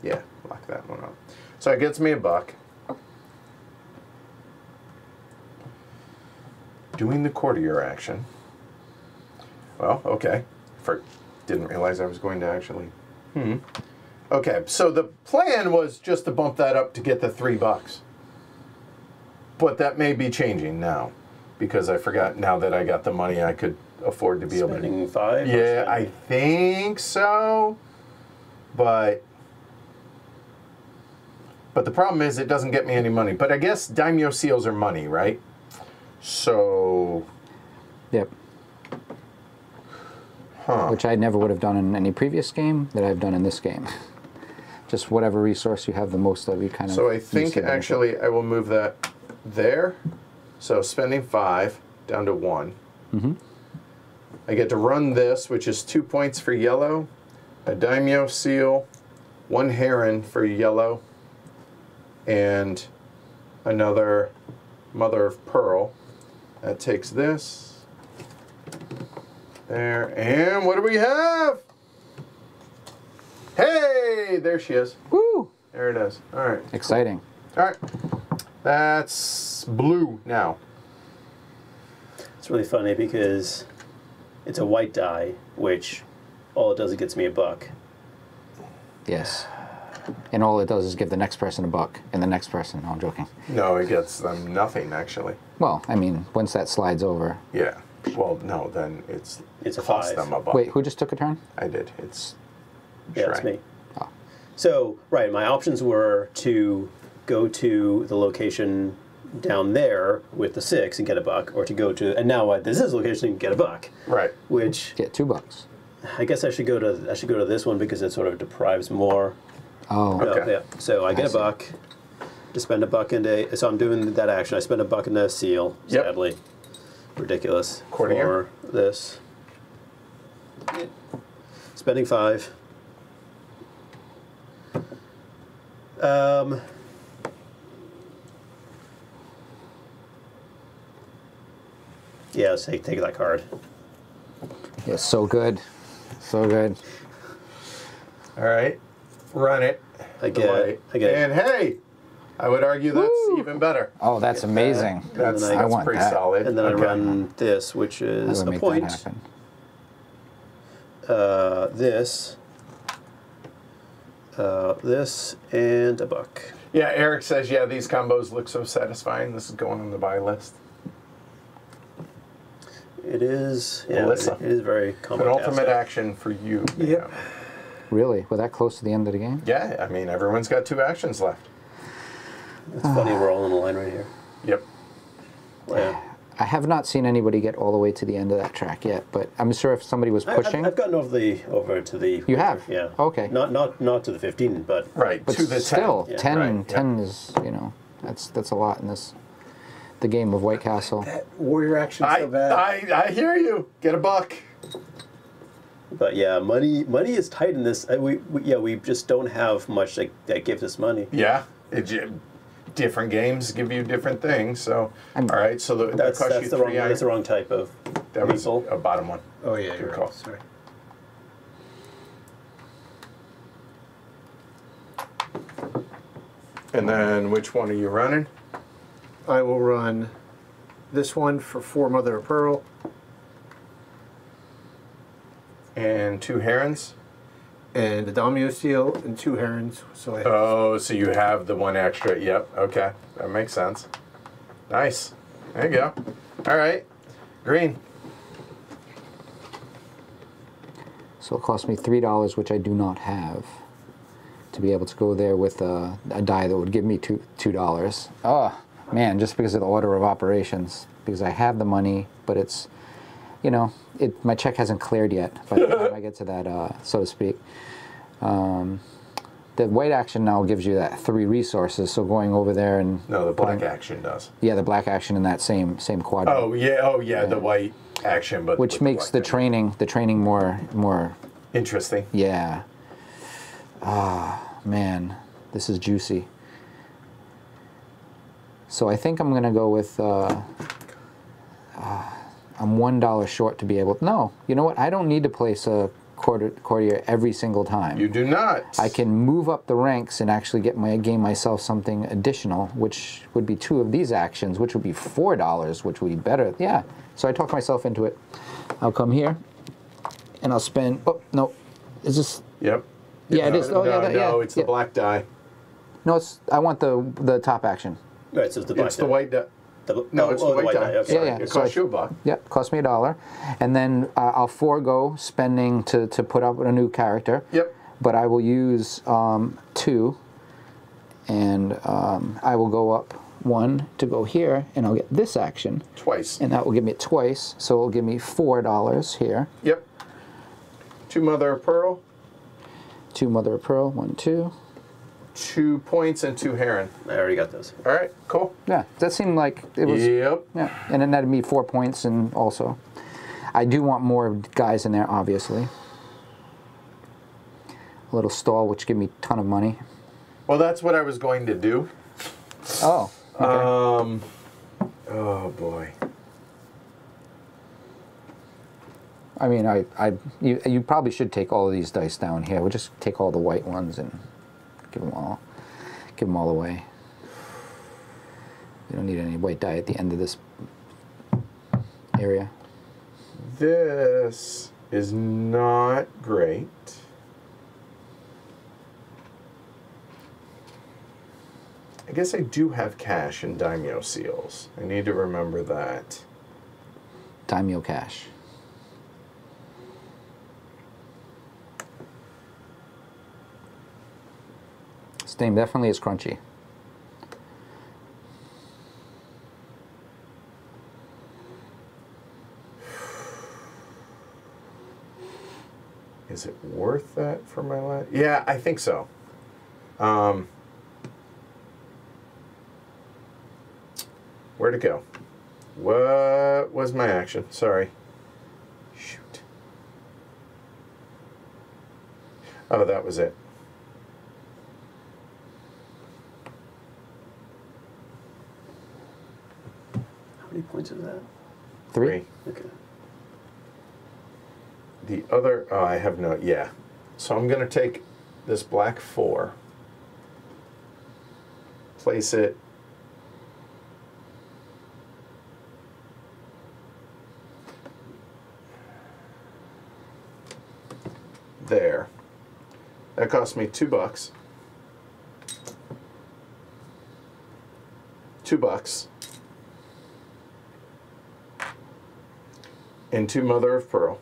Yeah, lock that one up. So it gets me a buck. Doing the courtier action. Well, okay. For, didn't realize I was going to actually. Hmm. Okay, so the plan was just to bump that up to get the three bucks. But that may be changing now because I forgot now that I got the money I could afford to be able to. Spending five? Yeah, I think so. But but the problem is it doesn't get me any money. But I guess daimyo seals are money, right? So yep. huh. Which I never would have done in any previous game that I've done in this game. Just whatever resource you have the most of, you kind of. So I think actually I will move that there. So spending five down to one. Mhm. I get to run this, which is two points for yellow, a daimyo seal, one heron for yellow, and another mother of pearl. That takes this. There, and what do we have? Hey, there she is. Woo! There it is. All right. Exciting. All right. That's blue now. It's really funny because it's a white die, which all it does is gets me a buck. Yes. and all it does is give the next person a buck, and the next person. No, I'm joking. No, it gets them nothing actually. Well, I mean, once that slides over. Yeah. Well, no, then it's It's a cost five. them a buck. Wait, who just took a turn? I did. It's Yeah, it's me. Oh. So, right, my options were to go to the location down there with the six and get a buck, or to go to, and now what, this is location and get a buck, right. which Get two bucks. I guess I should go to, I should go to this one because it sort of deprives more. Oh, Oh, Okay. yeah. So I get I a see. buck, to spend a buck into, a so I'm doing that action. I spend a buck in a seal, Yep. sadly. Ridiculous. Courtier. For this. Spending five. Um, yeah, let's take, take that card. yeah, so good, so good. All right. Run it. I The get, white. I get it. And hey, I would argue that's even better. Oh, that's amazing. That's, then I- that's I want pretty that. solid. and then Okay. I run this, which is a point. uh, this, uh, this, and a buck. Yeah, Eric says, yeah, these combos look so satisfying. This is going on the buy list. It is, yeah, Melissa. it is very Penultimate complicated. action for you. Yep. ma'am. Really? We're that close to the end of the game? Yeah, I mean, everyone's got two actions left. It's funny we're all in a line right here. Yep. Yeah. I have not seen anybody get all the way to the end of that track yet, but I'm sure if somebody was I- I've, pushing. I've gotten over the over to the. You have? Yeah. Okay. Not not not to the fifteen, but Right, but to the still, 10. 10, Right, yeah. 10 is, you know, that's that's a lot in this, the game of White Castle. That warrior action so bad. I, I hear you. Get a buck. but yeah, money money is tight in this. Uh, we, we yeah we just don't have much that, that gives us money. Yeah. It, j- different games give you different things. So, I'm- all right. So the, that That's cost that's you the three wrong that's the wrong type of That was people. a bottom one. oh yeah, Good you're call. right. Sorry. And then which one are you running? I will run this one for four mother of pearl. And two herons. And a daimyo seal and two herons. So I Oh, so you have the one extra. Yep. Okay. That makes sense. Nice. There you go. All right. Green. So it cost me $3, which I do not have, to be able to go there with a, a die that would give me two, $2. Oh, man, just because of the order of operations. Because I have the money, but it's, you know, it my check hasn't cleared yet by the time I get to that, uh, so to speak. Um, the white action now gives you that three resources, so going over there and No, the black putting- action does. yeah, the black action in that same same quadrant. Oh yeah. Oh yeah. The white action, but which makes black the training the training more more interesting. yeah. Ah man, this is juicy. So I think I'm gonna go with. Uh, uh, I'm one dollar short to be able. To. No, you know what? I don't need to place a quarter courtier every single time. You do not. I can move up the ranks and actually get my gain myself something additional, which would be two of these actions, which would be four dollars, which would be better. Yeah. So I talked myself into it. I'll come here, and I'll spend. Oh no, is this? Yep. Yeah, it no, is. Oh no, yeah, that, no, yeah. it's the yeah. black die. No, it's. I want the the top action. Right, so it's the black It's the white die. The- No, oh, it's oh, the white die. I'm Yeah, yeah. It So costs I- you a buck. Yep, cost me a dollar, and then uh, I'll forego spending to to put up a new character. Yep. But I will use um, two, and um, I will go up one to go here, and I'll get this action, Twice. and that will give me it twice, so it'll give me four dollars here. Yep. Two mother of pearl, Two mother of pearl, one, two. Two points, and two heron. I already got those. All right. Cool. Yeah, that seemed like it was. Yep. Yeah, and it netted me four points, and also, I do want more guys in there, obviously. A little stall, which give me a ton of money. Well, that's what I was going to do. Oh, okay. Um. Oh boy. I mean, I, I, you, you probably should take all of these dice down here. We'll just take all the white ones and give them all, give them all away. You don't need any white dye at the end of this area. This is not great. I guess I do have cash in daimyo seals. I need to remember that. Daimyo Cash. This name definitely is crunchy. Is it worth that for my life? Yeah, I think so. Um, where'd it go? What was my action? Sorry. Shoot. Oh, that was it. How many points is that? Three. Okay. The other, oh, I have no, yeah. So I'm going to take this black four, place it there. That cost me two bucks. Two bucks. And two mother of pearl.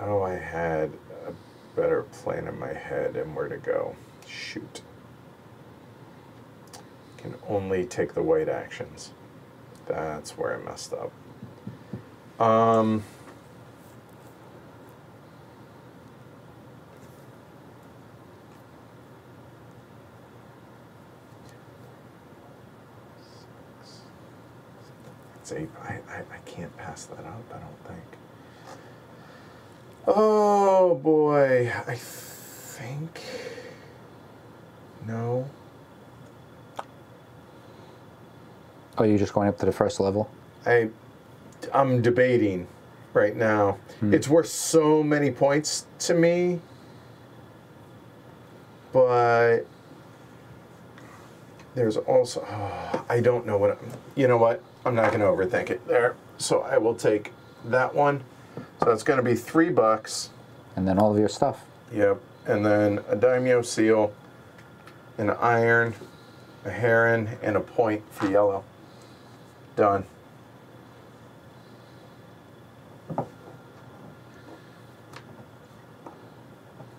Oh, I had a better plan in my head and where to go. Shoot. Can only take the white actions. That's where I messed up. Um. Eight. I, I, I can't pass that up, I don't think. Oh boy, I think. No. Oh, you're just going up to the first level? I, I'm debating right now. Hmm. It's worth so many points to me, but there's also oh, I don't know what. You know what? I'm not going to overthink it there. So I will take that one. So it's going to be three bucks. And then all of your stuff. Yep. And then a daimyo seal, an iron, a heron, and a point for yellow. Done.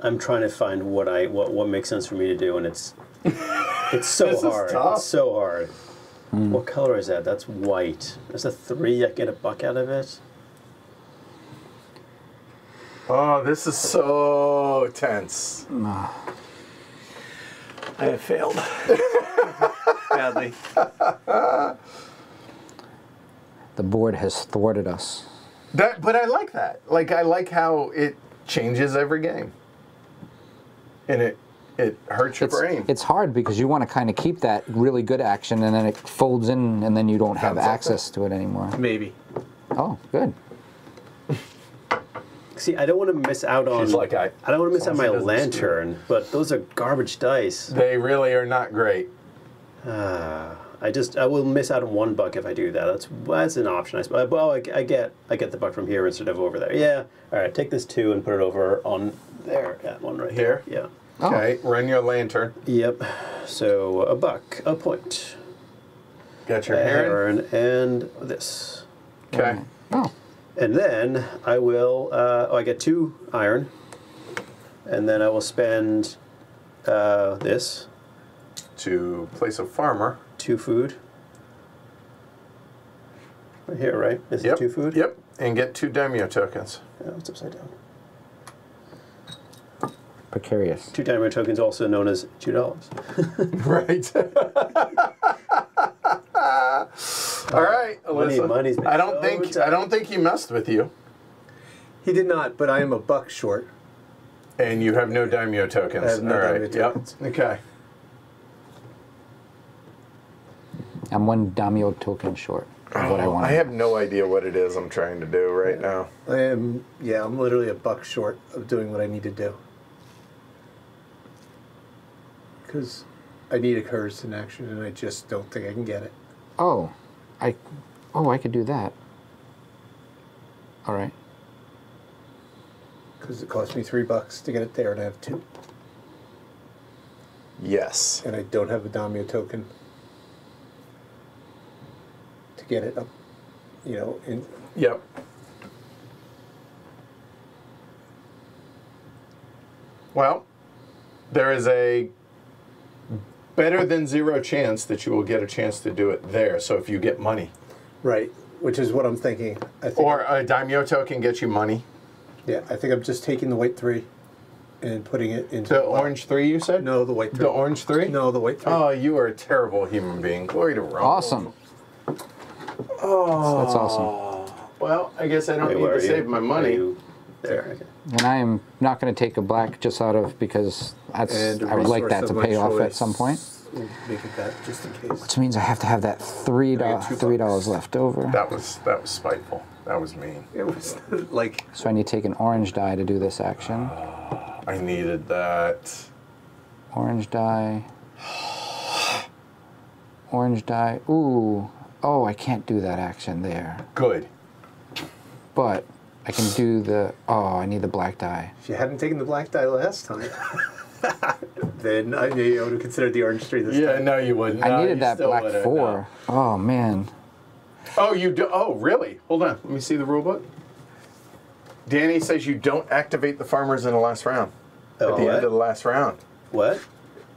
I'm trying to find what I what what makes sense for me to do, and it's it's so This is hard. tough. It's so hard. Hmm. What color is that? That's white. That's a three. I get a buck out of it. Oh, this is so tense. I have failed badly. The board has thwarted us. That, but I like that. Like I like how it changes every game, and it it hurts your It's, brain. it's hard because you want to kind of keep that really good action and then it folds in and then you don't have Comes up access to it anymore. Maybe. Oh, good. See, I don't want to miss out on. She's like, I- I don't want to miss out long my as screw lantern, but those are garbage dice. they really are not great. Ah, I just I will miss out on one buck if I do that. That's that's an option. I suppose. Well, I, I get I get the buck from here instead of over there. Yeah. All right. Take this two and put it over on there. That one right Here? there. Yeah. Oh. Okay, run your lantern. Yep. So a buck, a point, Got your a heron. heron, and this. Okay. Oh, And then I will. Uh, oh, I get two iron, and then I will spend uh, this To place a farmer. two food. Right here, right? Is Yep. it two food? Yep. And get two daimyo tokens. Yeah, it's upside down. Precarious. Two daimyo tokens, also known as two dollars. right. All right, Money- Alyssa. money's been I don't so think tight. I don't think he messed with you, He did not, but I am a buck short. and you have no daimyo tokens. I have no All right. daimyo yep. Okay. I'm one daimyo token short of what I oh, want. Oh, I have no idea what it is I'm trying to do right now. I am, yeah, I'm literally a buck short of doing what I need to do. Because I need a curse in action, and I just don't think I can get it. Oh, I. Oh, I could do that. All right. Because it cost me three bucks to get it there, and I have two, Yes. and I don't have a daimyo token to get it up. You know, in Yep. Well, there is a better than zero chance that you will get a chance to do it there. So if you get money, right, which is what I'm thinking. I think or a daimyo token gets you money. yeah, I think I'm just taking the white three and putting it into The orange three, you said? No, the white three. The orange three? No, the white three. Oh, you are a terrible human being. Glory to Rome. Awesome. Oh, That's awesome. Well, I guess I don't Wait, need to are you? save my money. you There. Okay. And I am not going to take a black just out of because that's and a I would like that to pay off at some point. We'll make it that just in case. Which means I have to have that three dollars three dollars left over. That was that was spiteful. That was mean. It was like So I need to take an orange die to do this action. Uh, I needed that. Orange die. Orange die. Ooh. Oh, I can't do that action there. Good. But I can do the. Oh, I need the black die. if you hadn't taken the black die last time, then I may I would have considered the orange three this Yeah, time. no, you wouldn't. I No, needed that black wouldn't, four. no. Oh man. Oh, you do. Oh, really? Hold on. Let me see the rule book. Danny says you don't activate the farmers in the last round. Oh, At the what? end of the last round. What?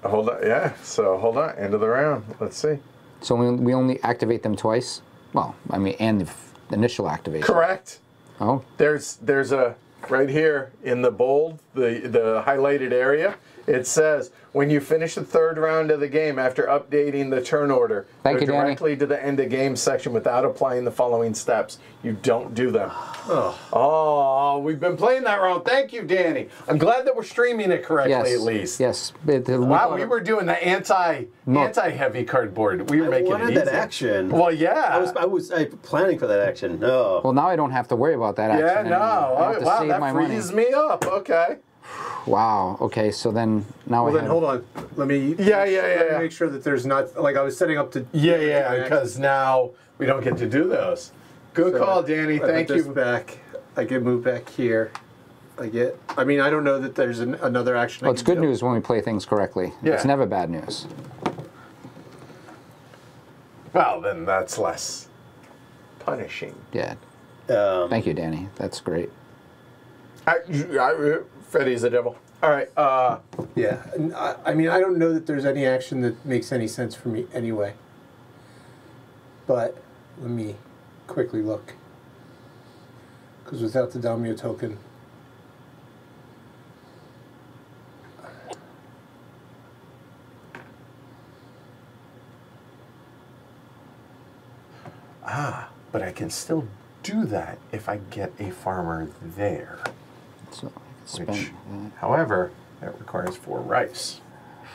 Uh, hold on. Yeah. So hold on. End of the round. Let's see. So we, we only activate them twice. Well, I mean, and the f- initial activation. Correct. Oh, There's there's a right here in the bold the the highlighted area. It says when you finish the third round of the game after updating the turn order, Thank go you, Danny. directly to the end of game section without applying the following steps. You don't do them. Oh, Oh, we've been playing that wrong. Thank you, Danny. I'm glad that we're streaming it correctly yes. at least. Yes. It- it- Wow, we were doing the anti No. anti heavy cardboard. We were I making wanted it that action. Well, yeah. I was I was I, planning for that action. No. Well, now I don't have to worry about that yeah, action. no. anymore. I don't have Oh, to wow, that my money. frees me up. Okay. Wow. Okay. So then now well I then have. hold on. Let me. Yeah, yeah, yeah, Let me yeah. make sure that there's not like I was setting up to. Yeah, yeah, because now we don't get to do those. Good So call, Danny. I Thank you. Back. I get moved back here. I get. I mean, I don't know that there's an, another action. I Well, it's can good do. news when we play things correctly. Yeah. It's never bad news. Well, then that's less punishing. Yeah. Um, Thank you, Danny. That's great. I, I, Freddy's the devil. All right. Uh, Yeah, I, I mean, I don't know that there's any action that makes any sense for me anyway. But let me quickly look. Because without the daimyo token, Ah, but I can still do that if I get a farmer there. So I Which, spend however, it requires four rice.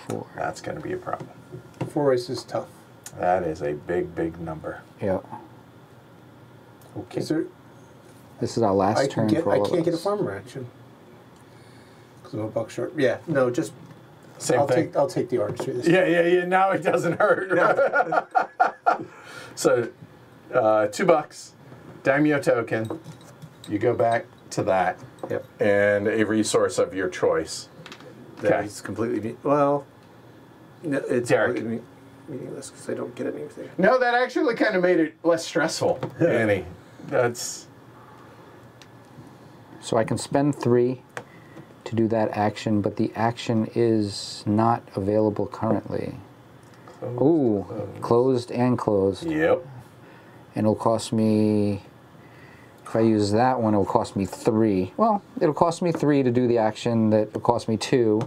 four. That's going to be a problem. four rice is tough. That is a big, big number. Yeah. Okay. Is there? This is our last I turn can get. for I all of can't get a us. farmer action. Because I'm a buck short. Yeah. No, just. Same I'll thing. take. I'll take the orange tree this Yeah, yeah, yeah. Now it doesn't hurt. so, uh, two bucks, daimyo token. You go back to that, Yep. and a resource of your choice. That Okay. is completely me- well. No, it's Derek. completely meaningless because I don't get anything. No, that actually kind of made it less stressful, Danny. That's So I can spend three to do that action, but the action is not available currently. Ooh, closed and closed. yep. And it'll cost me, if I use that one, it'll cost me three. Well, it'll cost me three to do the action that will cost me two.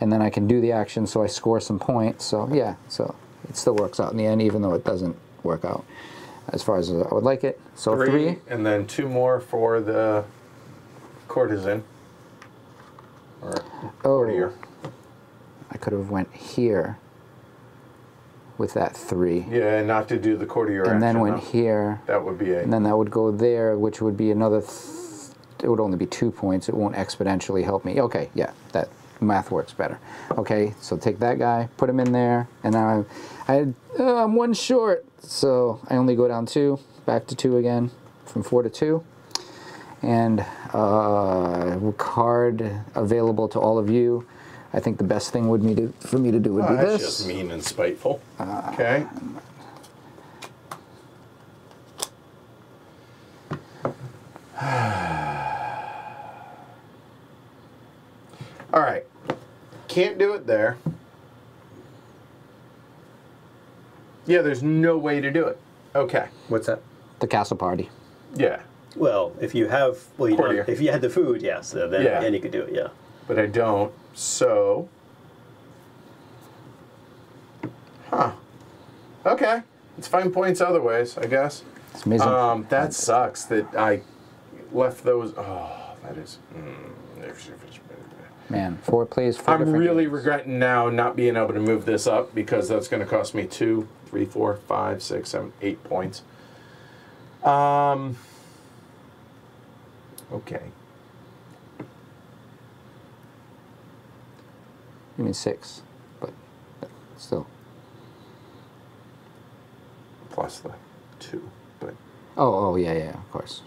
And then I can do the action so I score some points. So yeah, so it still works out in the end, even though it doesn't work out as far as I would like it. So Three, three. and then two more for the courtesan. Or Oh, courtier. I could have went here with that three, Yeah, and not to do the courtier and then went here, That would be a. and then that would go there, which would be another. Th- it would only be two points. It won't exponentially help me. Okay, yeah, that math works better. Okay, so take that guy, put him in there, and now I, I uh, I'm one short, so I only go down two, back to two again, from four to two, and uh, card available to all of you. I think the best thing would me to for me to do would Oh, be that's this. just mean and spiteful. Uh, okay. All right. Can't do it there. Yeah, there's no way to do it. Okay. What's that? The castle party. Yeah. Well, if you have, well, you Courtier. if you had the food, yes, then, Yeah. then you could do it. Yeah. But I don't. So. Huh. Okay. It's fine points other ways, I guess. It's amazing. Um, that sucks that I left those. Oh, that is. Mm, Man, four plays. Four I'm really games. regretting now not being able to move this up because that's going to cost me two, three, four, five, six, seven, eight points. Um. Okay. You mean six, but but still. Plus the two, but Oh, oh yeah, yeah, of course.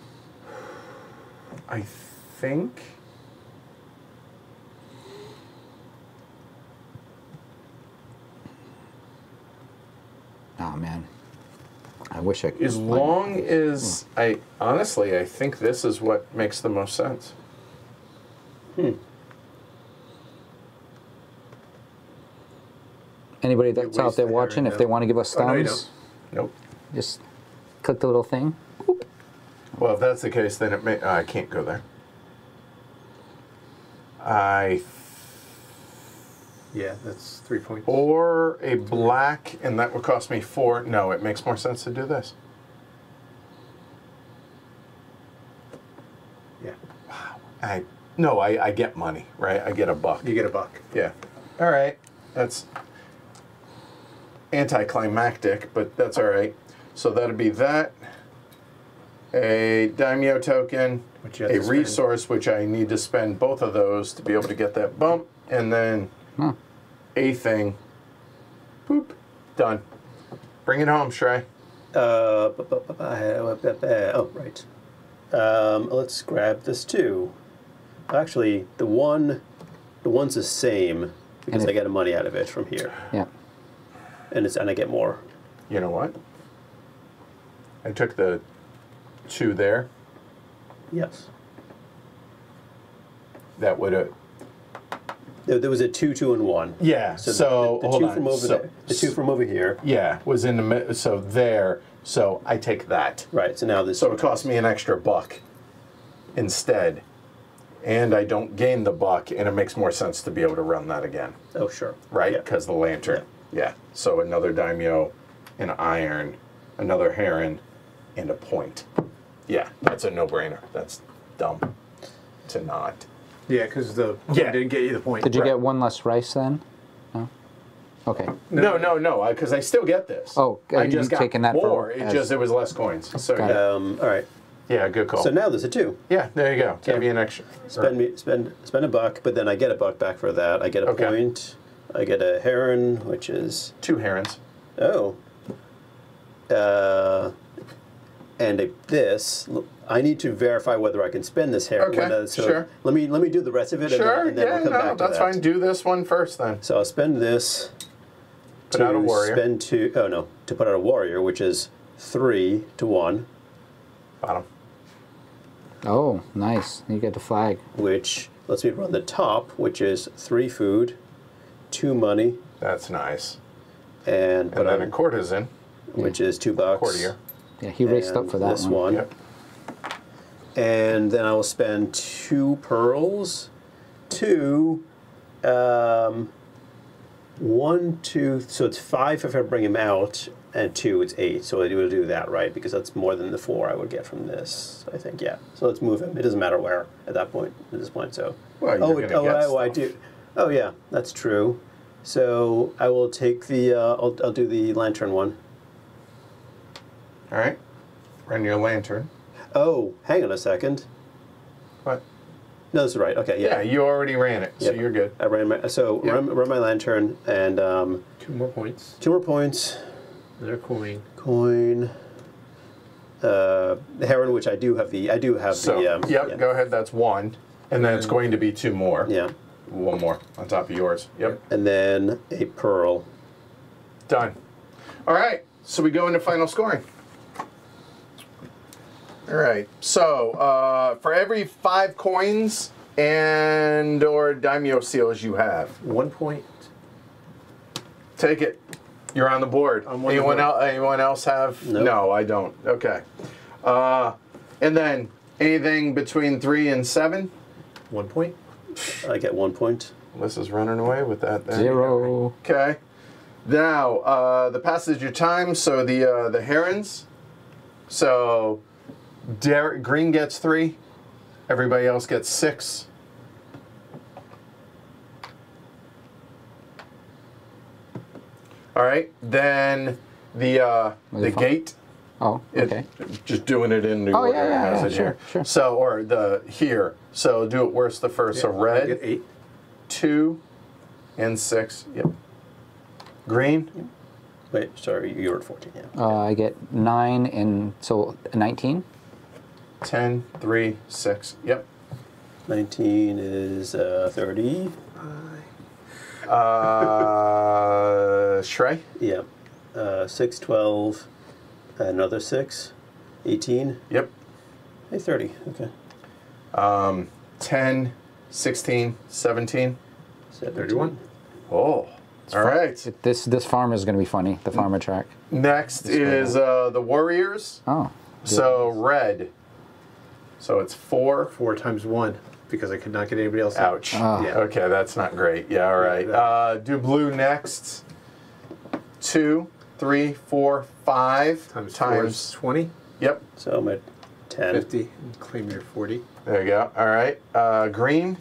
I think. Oh man, I wish I could. As long as I honestly, I think this is what makes the most sense. Anybody that's out there watching, herring if they want to give us Oh, no, you thumbs, Nope. just click the little thing. Well, if that's the case, then it may. I can't go there. I Yeah, that's three points. or a black, and that would cost me four. No, it makes more sense to do this. Yeah. I no, I, I get money, right? I get a buck. You get a buck. Yeah. All right. That's anticlimactic, but that's all right. So that'd be that. A daimyo token, Which a to spend. resource which I need to spend both of those to be able to get that bump, and then Hmm. a thing. Boop. Done. Bring it home, Shrey. Uh, uh, bu- bu- oh, right. Um, let's grab this too. Actually, the one, the one's the same because And I it- get money out of it from here, Yeah. And it's and I get more. You know what? I took the two there. Yes. That would have. There, there was a two, two, and one. Yeah. So, So, the, the, hold two on. from over So- there, the two from over here. Yeah, was in the mid. So there. So I take that. Right. So now this. So it costs me an extra buck instead, and I don't gain the buck, and it makes more sense to be able to run that again, Oh, sure. right? Yeah. Because the lantern. Yeah. So another daimyo, an iron, another heron, and a point. Yeah, that's a no-brainer. That's dumb to not. Yeah, because the Yeah. didn't get you the point. Did you Right. get one less rice then? No. Okay. No, no, no, I because I, still get this. Oh, I uh, just got taking that for- it as- just it was less coins. So yeah. Um, all right. yeah, good call. So now there's a two. yeah, there you go. So- Give me an extra. Spend me spend spend a buck, but then I get a buck back for that. I get a Okay. point. I get a heron, which is Two herons. oh. Uh, and a, this. I need to verify whether I can spend this heron. Okay, uh, so sure. Let me let me do the rest of it, Sure, and then, and then yeah, we'll come no, back to that's that. fine. Do this one first then. So I'll spend this Put to out a warrior. spend two oh no to put out a warrior, which is three to one, Bottom. Oh, nice. You get the flag. which lets me run the top, which is three food, two money, That's nice. and put And then on, a courtesan, which is two bucks. courtier. Yeah, he raced up for that this one. one. Yep. and then I will spend two pearls, two, um, one, two. So it's five if I bring him out, and two it's eight. So I will do that right because that's more than the four I would get from this. I think yeah. So let's move him. It doesn't matter where at that point. At this point, so. Well, oh, gonna oh, get oh, I do. Oh yeah, that's true. So I will take the. Uh, I'll, I'll do the lantern one. All right. Run your lantern. Oh, hang on a second. What? No, this is right. Okay, Yeah, yeah. you already ran it, so Yep. you're good. I ran my so Yeah. run, run my lantern and um, Two more points. two more points. Another coin. Coin. uh, the heron, which I do have the I do have So, the um, yep, yeah. go ahead. That's one. And then it's going to be two more. yeah, One more on top of yours. Yep. and then a pearl. Done. All right. So we go into final scoring. All right. So uh, for every five coins and or daimyo seals you have, One point. take it. You're on the board. I'm on anyone board. else? Anyone else have? Nope. No, I don't. Okay. Uh, and then anything between three and seven. One point. I get one point. Alyssa's running away with that. There. Zero. Okay. Now, uh, the passage of time, so the uh, the herons. So Derek Green gets three. Everybody else gets six. All right. Then the uh, the it fun? gate. Oh, It- okay. Just doing it in New Oh, Order yeah, yeah, has yeah, it sure, here. sure. So or the here. So do it worst the first. so red get eight. two, and six. Yep. Green. Wait, sorry, you were at fourteen. Yeah. Uh, I get nine and so 19. 10, 3, 6. Yep. Nineteen is uh, thirty. Uh, Shrey. Yeah. Uh, six, 12, another six, 18. Yep. Hey, 30. Okay. Um, 10, 16, 17. 17. Thirty-one. Oh. it's All right. This this farm is going to be funny. The farmer track. Next is uh, the Warriors. Oh. So red. So it's four. Four times one because I could not get anybody else. Ouch. Ah. Yeah. Okay, that's not great. Yeah, all right. Uh, do blue next. Two, three, four, five Times, four is twenty. Yep. So I'm at 10. Fifty. Claim your forty. There you go. All right. Uh, green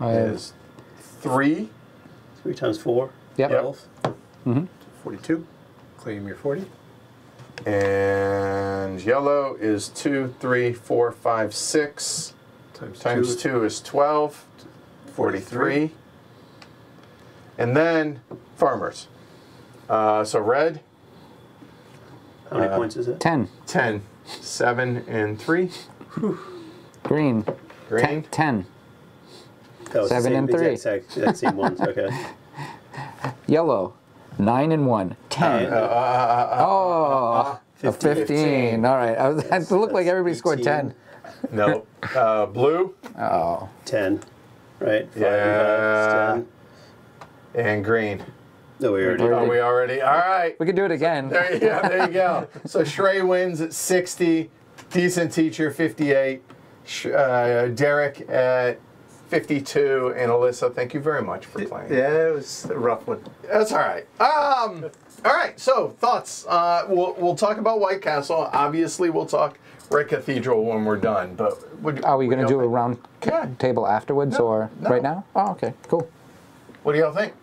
I have- is three. 3 times 4. Yep. 12. Forty-two. Claim your forty. And yellow is two, three, four, five, six. Times, Times two. two is 12. 43. And then farmers. Uh, so red, How many Uh, points is it? 10. 10. 7 and 3. Green. Green. 10. Oh, it's the seven same- and three. Exact, exact same ones. Okay. Yellow. 9 and 1. 10. Uh, oh. a 15. 15. All right. I was, it looked like That's everybody scored 10. no. Uh, blue Oh. 10. Right? Five Yeah. and five is 10. and green. No, we already. Are we already? All right. We could do it again. There you go. There you go. So Shrey wins at 60. Decent teacher, 58. Uh, Derek at 52. And Alyssa, thank you very much for playing. Yeah, it was a rough one. That's all right. Um, all right. So thoughts. Uh, we'll we'll talk about White Castle. Obviously, we'll talk Red Cathedral when we're done. But would, Are we going to do do a round think? Good. table afterwards No, or no. right now? Oh, okay. Cool. What do y'all think?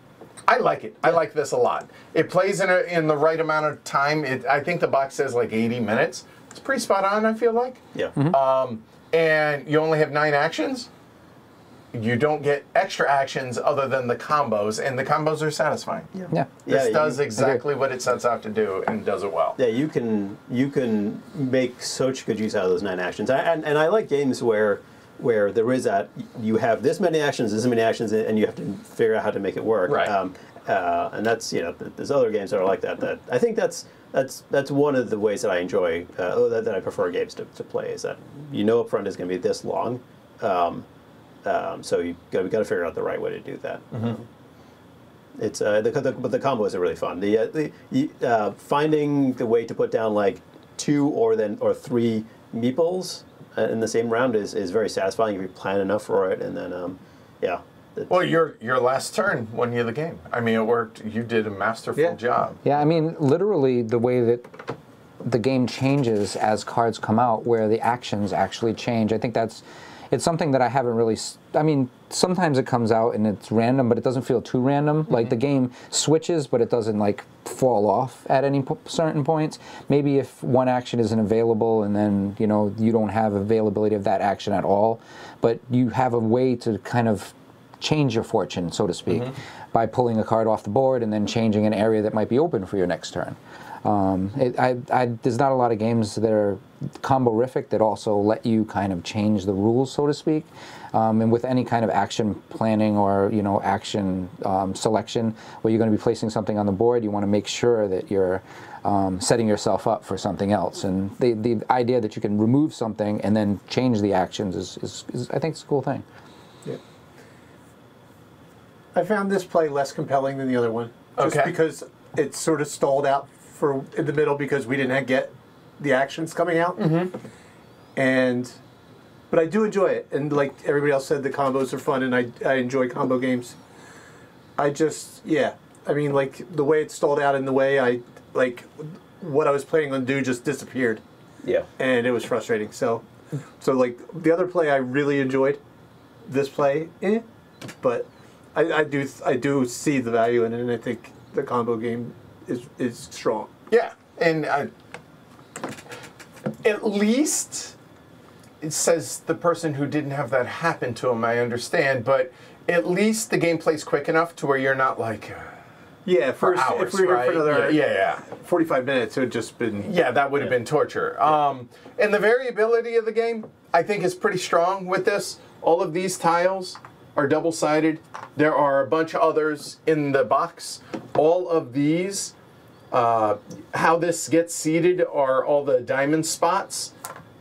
I like it. I like this a lot. It plays in a, in the right amount of time. It, I think the box says like 80 minutes. It's pretty spot on. I feel like. Yeah. Um, and you only have nine actions. You don't get extra actions other than the combos, and the combos are satisfying. Yeah. Yeah, This you- does exactly what it sets out to do and does it well. Yeah, you can you can make such good use out of those nine actions, I, and and I like games where where there is that you have this many actions, this many actions, and you have to figure out how to make it work. Right. Um, uh, and that's you know there's other games that are like that. That I think that's that's that's one of the ways that I enjoy uh, that, that I prefer games to, to play is that you know up front is going to be this long. Um, um, so you got got to figure out the right way to do that. Um, it's uh, the, the but the combos are really fun. The, uh, the uh, finding the way to put down like two or then or three meeples in the same round is, is very satisfying if you plan enough for it. And then um, yeah, Well, your your last turn won you the game. I mean, it worked. You did a masterful Yeah. job. Yeah, I mean, literally the way that the game changes as cards come out, where the actions actually change. I think that's it's something that I haven't really. I mean, sometimes it comes out and it's random, but it doesn't feel too random. Like the mm-hmm. game switches, but it doesn't like fall off at any po- certain points. Maybe if one action isn't available, and then you know you don't have availability of that action at all, but you have a way to kind of change your fortune, so to speak, mm-hmm. by pulling a card off the board and then changing an area that might be open for your next turn. Um, it, I, I, there's not a lot of games that are combo-rific that also let you kind of change the rules, so to speak. Um, and with any kind of action planning or you know action um, selection, where you're going to be placing something on the board, you want to make sure that you're um, setting yourself up for something else. And the the idea that you can remove something and then change the actions is, is, is I think, it's a cool thing. Yeah. I found this play less compelling than the other one, just Okay. because it sort of stalled out for in the middle because we didn't get the actions coming out. Mm-hmm. And, but I do enjoy it, and like everybody else said, the combos are fun, and I I enjoy combo games. I just yeah, I mean like the way it stalled out and the way I like what I was planning on do just disappeared Yeah. and it was frustrating. So, so like the other play, I really enjoyed. This play, eh, but I, I do I do see the value in it, and I think the combo game is is strong. Yeah, and I, at least it says the person who didn't have that happen to him. I understand, but at least the gameplay's quick enough to where you're not like uh, Yeah, for first hours, if we were right? for another yeah, yeah, yeah. forty five minutes, it would just been Yeah, that would have been torture. Um, and the variability of the game, I think, is pretty strong with this. All of these tiles are double sided. There are a bunch of others in the box. All of these, uh, how this gets seeded are all the diamond spots.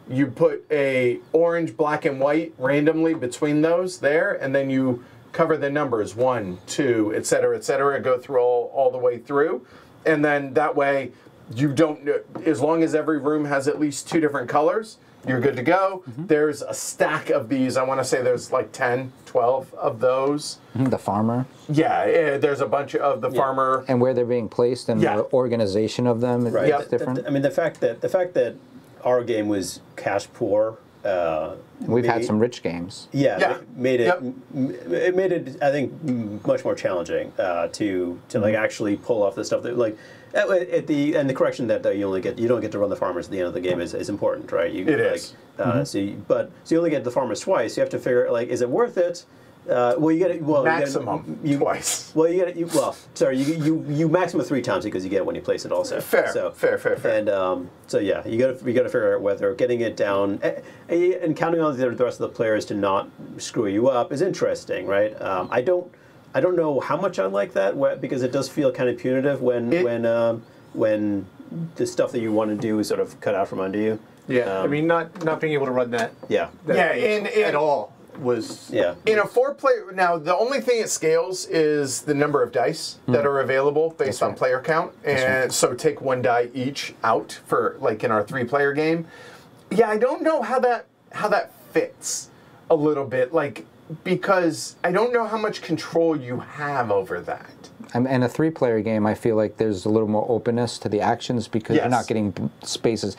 You put a orange, black, and white randomly between those there, and then you cover the numbers one, two, et cetera, et cetera. Go through all, all the way through, and then that way you don't. As long as every room has at least two different colors, you're good to go. There's a stack of these. I want to say there's like 10, 12 of those. Mhm, The farmer Yeah, eh, there's a bunch of the farmer. and where they're being placed and Yeah. the organization of them Right. is Yep. different. I mean, the fact that the fact that our game was cash poor. Uh, We've had some rich games. Yeah, Yeah. ma- made it. Yep. m- It made it. I think m- much more challenging uh, to to like actually pull off the stuff that like at, at the and the correction that uh, you only get you don't get to run the farmers at the end of the game is, is important, right? You, It like, is. Uh, So, you, but so you only get the farmers twice. You have to figure like, is it worth it? Uh, well, you get it. Well, you get it- Maximum you, twice. Well, you get it. You, well, sorry, you, you you maximum three times because you get it when you place it also. Fair, So, fair, fair, fair. And um, so yeah, you got to you got to figure out whether getting it down eh, eh, and counting on the rest of the players to not screw you up is interesting, right? Um, I don't I don't know how much I like that because it does feel kind of punitive when It- when um, when the stuff that you want to do is sort of cut out from under you. yeah. I Um, mean, not not being able to run that, Yeah. that Yeah, page and- and- at all was Yeah. In a four player, now the only thing it scales is the number of dice that are available based on right. player count. And so take one die each out for like in our three player game. Yeah, I don't know how that how that fits a little bit like because I don't know how much control you have over that. Um, in a three-player game, I feel like there's a little more openness to the actions because you're not getting spaces.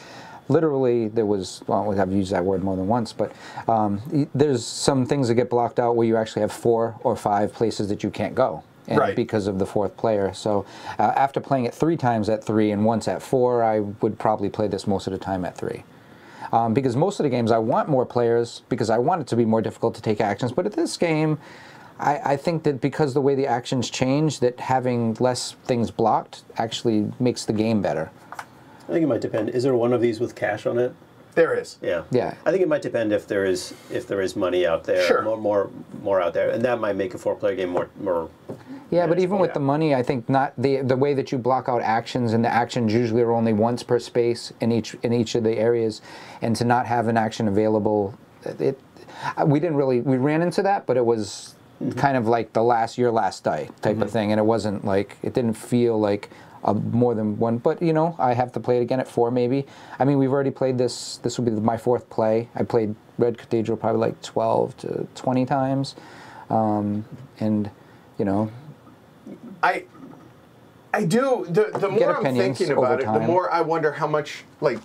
Literally, there was well, I've used that word more than once, but um, there's some things that get blocked out where you actually have four or five places that you can't go. And Right. because of the fourth player. So uh, after playing it three times at three and once at four, I would probably play this most of the time at three. Um, because most of the games I want more players because I want it to be more difficult to take actions. But at this game, I, I think that because the way the actions change, that having less things blocked actually makes the game better. I think it might depend. Is there one of these with cash on it? There is. Yeah. Yeah. I think it might depend if there is if there is money out there, Sure. more more more out there, and that might make a four player game more more. Yeah, but even with yeah. the money, I think not the the way that you block out actions, and the actions usually are only once per space in each in each of the areas, and to not have an action available, it uh, we didn't really we ran into that, but it was kind of like the last your last die type of thing, and it wasn't like it didn't feel like a, more than one. But you know, I have to play it again at four maybe. I mean, we've already played this. This will be my fourth play. I played Red Cathedral probably like twelve to twenty times, um, and you know I I do the the more I'm thinking about it, the more I wonder how much like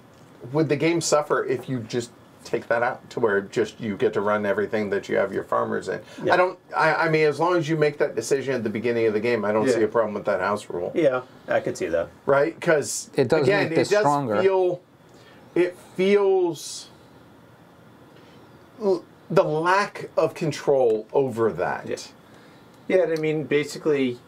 would the game suffer if you just take that out to where just you get to run everything that you have your farmers in. Yeah. I don't I, I mean as long as you make that decision at the beginning of the game, I don't Yeah. see a problem with that house rule. Yeah, I could see that. Right? Cuz It does again, make this it does stronger. feel it feels the lack of control over that. Yeah. Yeah, I mean, basically,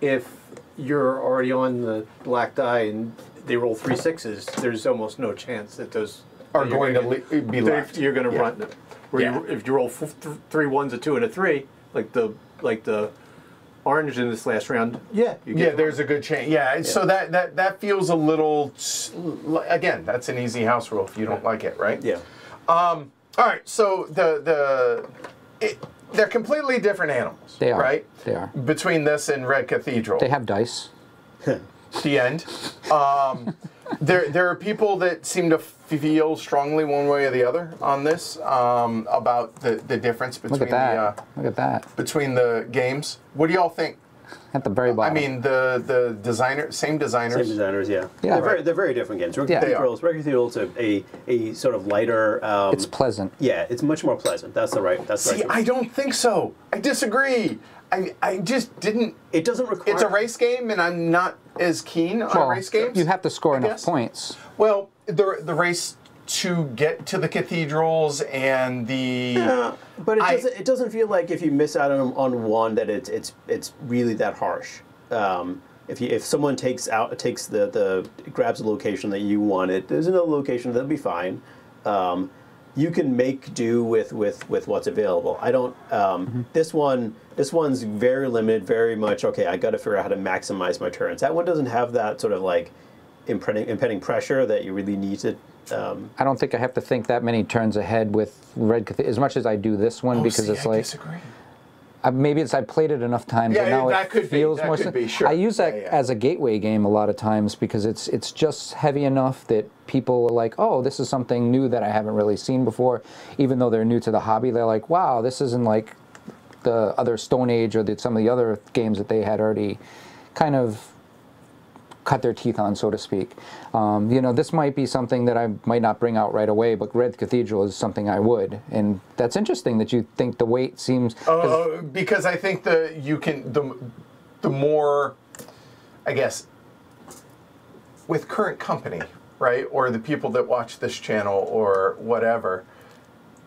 if you're already on the black die and they roll three sixes, there's almost no chance that those Are that going to gonna- le- be left. You're going to Yeah. run. Where Yeah. you, if you roll f- th- three ones, a two, and a three, like the like the orange in this last round, yeah, you get Yeah, to there's a good chance. Yeah, so that that that feels a little. Again, that's an easy house rule if you don't like it, right? Yeah. All right. So the the it, they're completely different animals. They are. right. They are. Between this and Red Cathedral, They have dice. the end. Um, there there are people that seem to feel strongly one way or the other on this um, about the the difference between Look at that. the uh, Look at that. between the games. What do y'all think? At the very bottom. I mean, the the designer, same designers. Same designers, yeah. Yeah. they're, very, they're very different games. Red Yeah. They Cathedral's, Red Cathedral's a, a, a sort of lighter. Um, it's pleasant. yeah, it's much more pleasant. That's the right. That's the See, right. I don't think so. I disagree. I, I just didn't. it doesn't require. It's a race game, and I'm not as keen on Well, race games. you have to score I enough guess. points. Well, the the race to get to the cathedrals and the. Yeah, but it I- doesn't. It doesn't feel like if you miss out on, on one that it's it's it's really that harsh. Um, if you if someone takes out takes the the grabs a location that you wanted, there's another location that'll be fine. Um, you can make do with with with what's available. I don't. Um, This one this one's very limited. Very much okay. I got to figure out how to maximize my turns. That one doesn't have that sort of like impending impending pressure that you really need to. Um, I don't think I have to think that many turns ahead with Red Cathedral as much as I do this one Oh, because see, it's I like disagree. I, maybe it's I played it enough times Yeah, and now that it could be, that more. could be, sure. I use that Yeah, yeah. as a gateway game a lot of times because it's it's just heavy enough that people are like, oh, this is something new that I haven't really seen before. Even though they're new to the hobby, they're like, wow, this isn't like the other Stone Age or the, some of the other games that they had already kind of cut their teeth on, so to speak. Um, you know, this might be something that I might not bring out right away, but Red Cathedral is something I would, and that's interesting that you think the weight seems. 'cause Uh, because I think the you can the the more, I guess, with current company, right, or the people that watch this channel or whatever.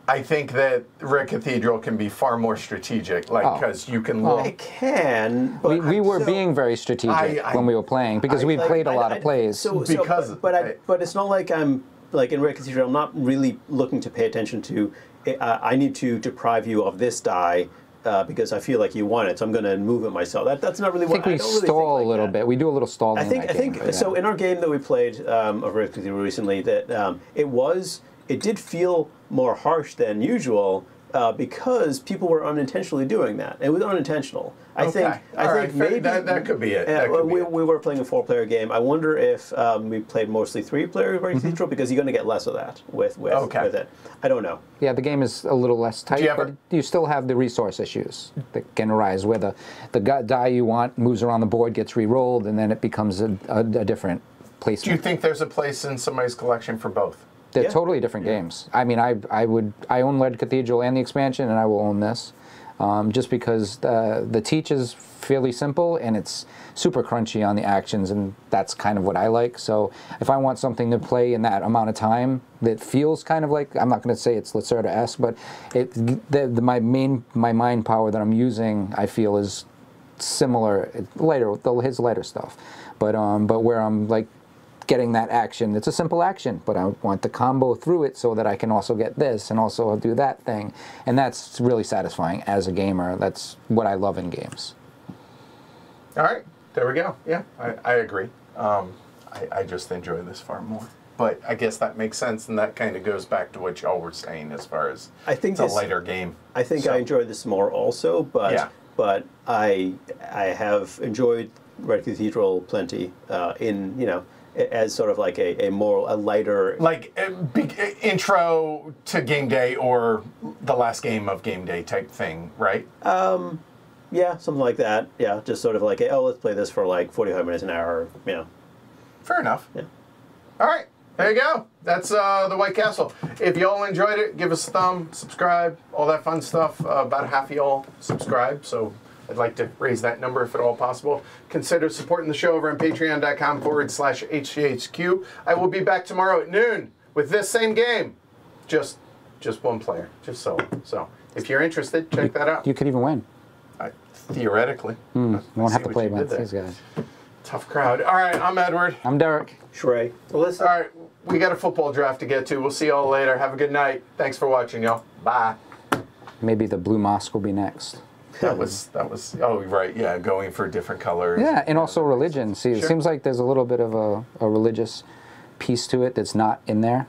I think that Red Cathedral can be far more strategic, like Oh. because you can Oh. look. it can, but we, we were so- being very strategic I- I- when we were playing because I- we like, played a I- lot I- of plays. So, so- Because- but, but, I, I- but it's not like I'm like in Red Cathedral. I'm not really looking to pay attention to. Uh, I need to deprive you of this die uh, because I feel like you want it, so I'm going to move it myself. That, that's not really what I what think we don't really stall like a little that. bit. We do a little stalling. I think in I think game, so. yeah. In our game that we played um, of Red Cathedral recently, that um, it was it did feel more harsh than usual. Uh, because people were unintentionally doing that. It was unintentional. I Okay. think. I All think right, fair- maybe that- that could be it. Yeah, That could well, be we, it. we were playing a four-player game. I wonder if um, we played mostly three-player Red Mm-hmm. Cathedral because you're going to get less of that with with, Okay. with it. I don't know. Yeah, the game is a little less tight, you ever- but you still have the resource issues that can arise where the, the die you want moves around the board, gets re-rolled, and then it becomes a, a, a different Do you think there's a place in somebody's collection for both? They're Yeah. totally different games. I mean, I, I would I own Red Cathedral and the expansion, and I will own this, um, just because the the teach is fairly simple and it's super crunchy on the actions, and that's kind of what I like. So if I want something to play in that amount of time that feels kind of like I'm not going to say it's Lacerda esque, but it the, the, my main my mind power that I'm using I feel is similar the, his lighter stuff, but um but where I'm like getting that action. It's a simple action, but I want to combo through it so that I can also get this and also do that thing. And that's really satisfying as a gamer. That's what I love in games. All right, there we go. Yeah, I, I agree. Um, I, I just enjoy this far more. But I guess that makes sense, and that kind of goes back to what y'all were saying as far as I think it's a lighter game. I think So- I enjoy this more also, but Yeah. but I I have enjoyed Red Cathedral plenty uh, in you know a- as sort of like a, a more a lighter like uh, big, uh, intro to game day or the last game of game day type thing, right? Um, yeah something like that yeah just sort of like oh let's play this for like 45 minutes an hour you know Fair enough. Yeah. All right, there you go. That's uh, the White Castle. If y'all enjoyed it, give us a thumb, subscribe, all that fun stuff. Uh, about half of y'all subscribe, so I'd like to raise that number if at all possible. Consider supporting the show over on patreon.com forward slash HCHQ. I will be back tomorrow at noon with this same game. Just just one player, just so. So if you're interested, check that out. You could even win. I, theoretically. Hmm, you won't have to play you against these guys. tough crowd. All right, I'm Edward. I'm Derek. Shrey. Alyssa? All right, we got a football draft to get to. We'll see y'all later. Have a good night. Thanks for watching, y'all. Bye. Maybe the blue mosque will be next. That was that was. Oh, right. Yeah, going for different colors. Yeah, and also religion. See, it Sure. seems like there's a little bit of a, a religious piece to it that's not in there.